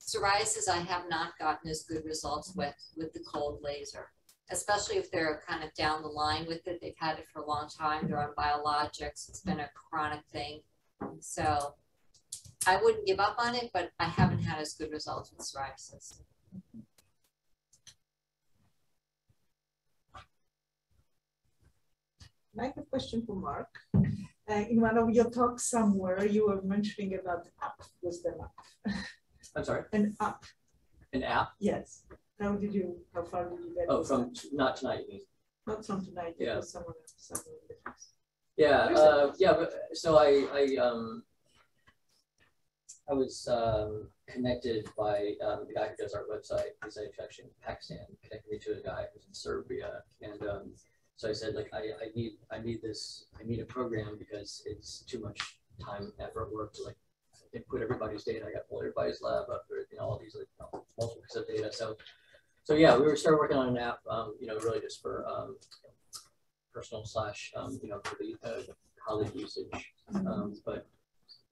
psoriasis I have not gotten as good results with with the cold laser, especially if they're kind of down the line with it. They've had it for a long time. They're on biologics. It's been a chronic thing. So I wouldn't give up on it, but I haven't had as good results with psoriasis. I have a question for Mark. Uh, in one of your talks somewhere, you were mentioning about app. Was the app? I'm sorry, An app, an app? yes. How did you, how far did you get? Oh, from, not tonight? Not from tonight, Yeah. was someone else, someone else. Yeah, uh, yeah, but, so I, I, um, I was, um, connected by, um, the guy who does our website, he's actually in Pakistan, connected me to a guy who's in Serbia, and, um, so I said, like, I, I need, I need this, I need a program because it's too much time, effort, work to like input everybody's data, I got to pull everybody's lab up, or, you know, all these, like, you know, multiple pieces of data, so, so yeah, we were started working on an app, um, you know, really just for, um, personal slash, um, you know, for the, uh, usage. Um, but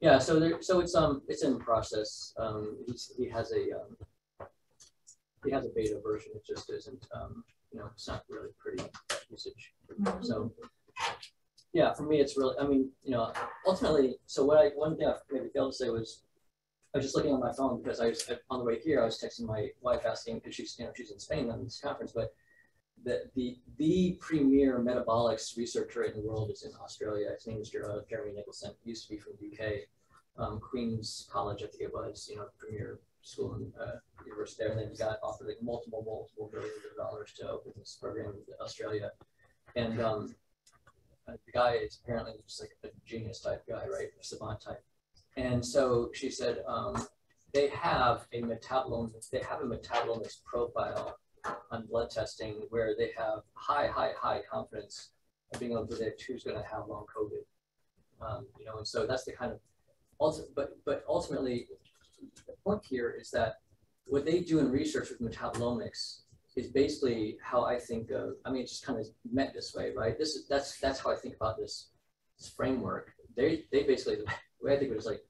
yeah, so there, so it's, um, it's in process. Um, he has a, um, he has a beta version. It just isn't, um, you know, it's not really pretty usage. So yeah, for me, it's really, I mean, you know, ultimately, so what I, one thing I maybe failed to say was, I was just looking on my phone because I was, on the way here, I was texting my wife asking, because she's, you know, she's in Spain on this conference, but the, the, the premier metabolics researcher in the world is in Australia. His name is uh, Jeremy Nicholson. He used to be from the UK, um, Queen's College, I think it was, you know, premier school and uh, university there. And then he got offered like multiple, multiple billions of dollars to open this program in Australia. And um, uh, the guy is apparently just like a genius type guy, right? A Savant type. And so she said um, they have a metabolomics, they have a metabolomics profile on blood testing where they have high, high, high confidence of being able to predict who's going to have long COVID. Um, you know, and so that's the kind of, but but ultimately, the point here is that what they do in research with metabolomics is basically how I think of. I mean, it's just kind of meant this way, right? This is that's that's how I think about this, this framework. They they basically the way I think of it is like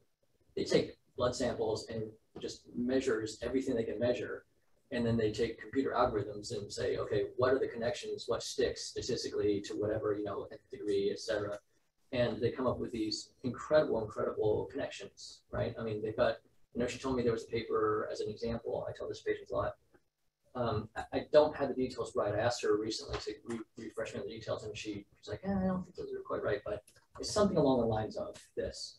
they take blood samples and just measures everything they can measure and then they take computer algorithms and say, okay, what are the connections, what sticks statistically to whatever, you know, degree, et cetera. And they come up with these incredible, incredible connections, right? I mean, they've got, you know, she told me there was a paper as an example. I tell this patient a lot. Um, I, I don't have the details right. I asked her recently to re- refresh me on the details, and she was like, eh, I don't think those are quite right, but it's something along the lines of this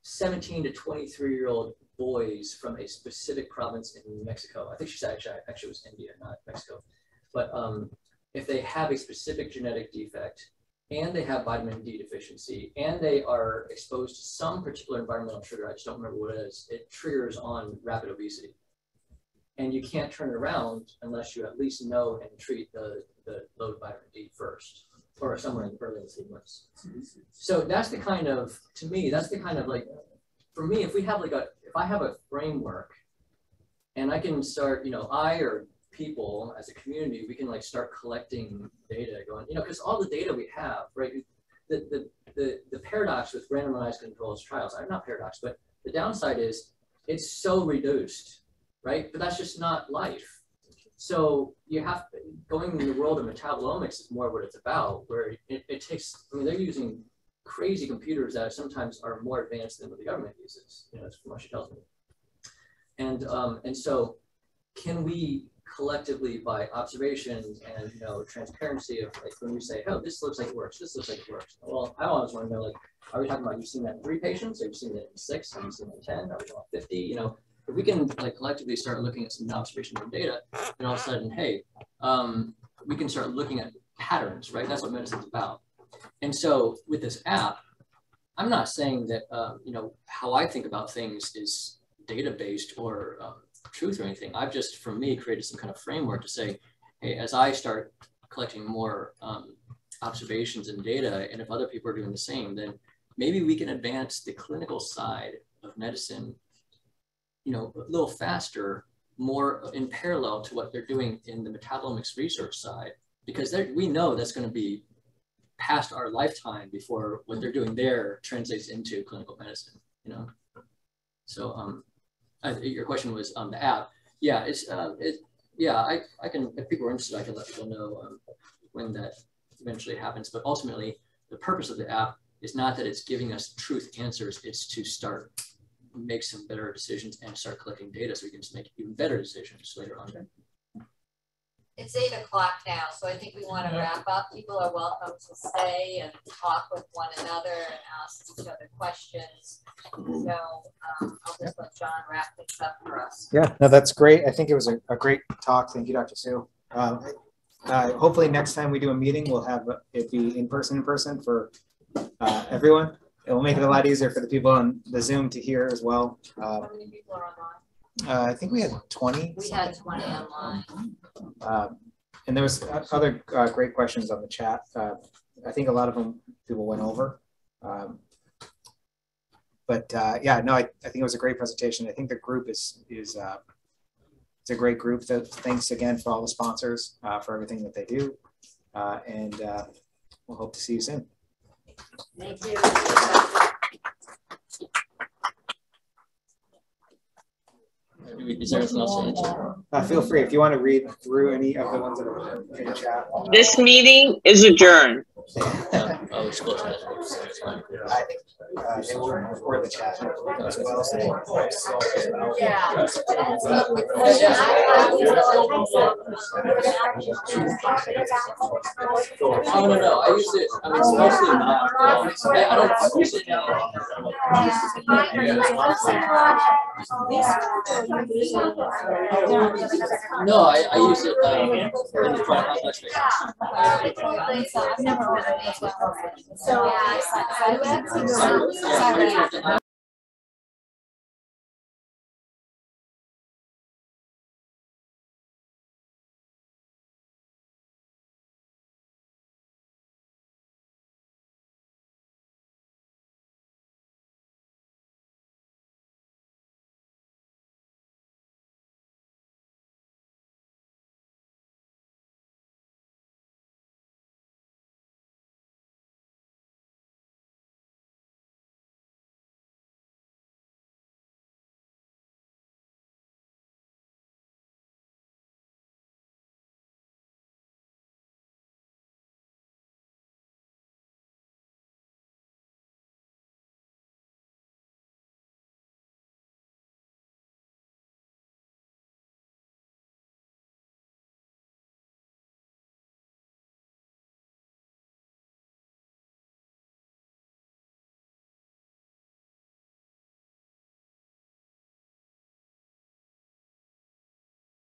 17 to 23 year old boys from a specific province in Mexico. I think she said actually, actually it was India, not Mexico. But um, if they have a specific genetic defect and they have vitamin D deficiency and they are exposed to some particular environmental trigger, I just don't remember what it is, it triggers on rapid obesity. And you can't turn it around unless you at least know and treat the, the low vitamin D first or somewhere in the early sequence. So that's the kind of, to me, that's the kind of like, for me, if we have like a, if I have a framework and I can start, you know, I or people as a community, we can like start collecting data going, you know, because all the data we have, right? The, the, the, the paradox with randomized controlled trials, I'm not paradox, but the downside is it's so reduced, right? But that's just not life. So you have going in the world of metabolomics is more what it's about, where it, it takes. I mean, they're using crazy computers that sometimes are more advanced than what the government uses. You know, that's what she tells me. And um, and so, can we collectively, by observations and you know transparency of like when we say, oh, this looks like it works, this looks like it works. Well, I always want to know like, are we talking about you've seen that in three patients? Have you seen it in six? Have you seen it in ten? Are we about fifty? You know, if we can like collectively start looking at some observation data, then all of a sudden, hey, um, we can start looking at patterns, right? That's what medicine's about. And so with this app, I'm not saying that um, you know how I think about things is data based or um, truth or anything. I've just, for me, created some kind of framework to say, hey, as I start collecting more um, observations and data, and if other people are doing the same, then maybe we can advance the clinical side of medicine, you know, a little faster, more in parallel to what they're doing in the metabolomics research side, because we know that's going to be past our lifetime before what they're doing there translates into clinical medicine, you know? So um, I, your question was on the app. Yeah, it's, uh, it, yeah, I, I can, if people are interested, I can let people know um, when that eventually happens. But ultimately, the purpose of the app is not that it's giving us truth answers, it's to start make some better decisions and start collecting data so we can make even better decisions later on. It's eight o'clock now, so I think we want to wrap up. People are welcome to stay and talk with one another and ask each other questions. So um, I'll just let John wrap things up for us. Yeah, no, that's great. I think it was a, a great talk. Thank you, Dr. Su. Um, uh, hopefully next time we do a meeting, we'll have it be in person, in person for uh, everyone. It will make it a lot easier for the people on the Zoom to hear as well. Uh, How many people are online? Uh, I think we had twenty. We had twenty online. Uh, And there was other uh, great questions on the chat. Uh, I think a lot of them people went over. Um, But uh, yeah, no, I, I think it was a great presentation. I think the group is, is, uh, it's a great group. So thanks again for all the sponsors, uh, for everything that they do. Uh, And uh, we'll hope to see you soon. Thank you. Is there anything else in the chat? Uh, Feel free, if you want to read through any of the ones that are in the chat. This meeting is adjourned. Uh, I'll close. I think uh, Yeah. Oh, no, no, I use it, I mean, mostly I don't use it now. No, I, I use it, um, in the front. I've never been a baseball. So, yeah, I, I, I, Yeah.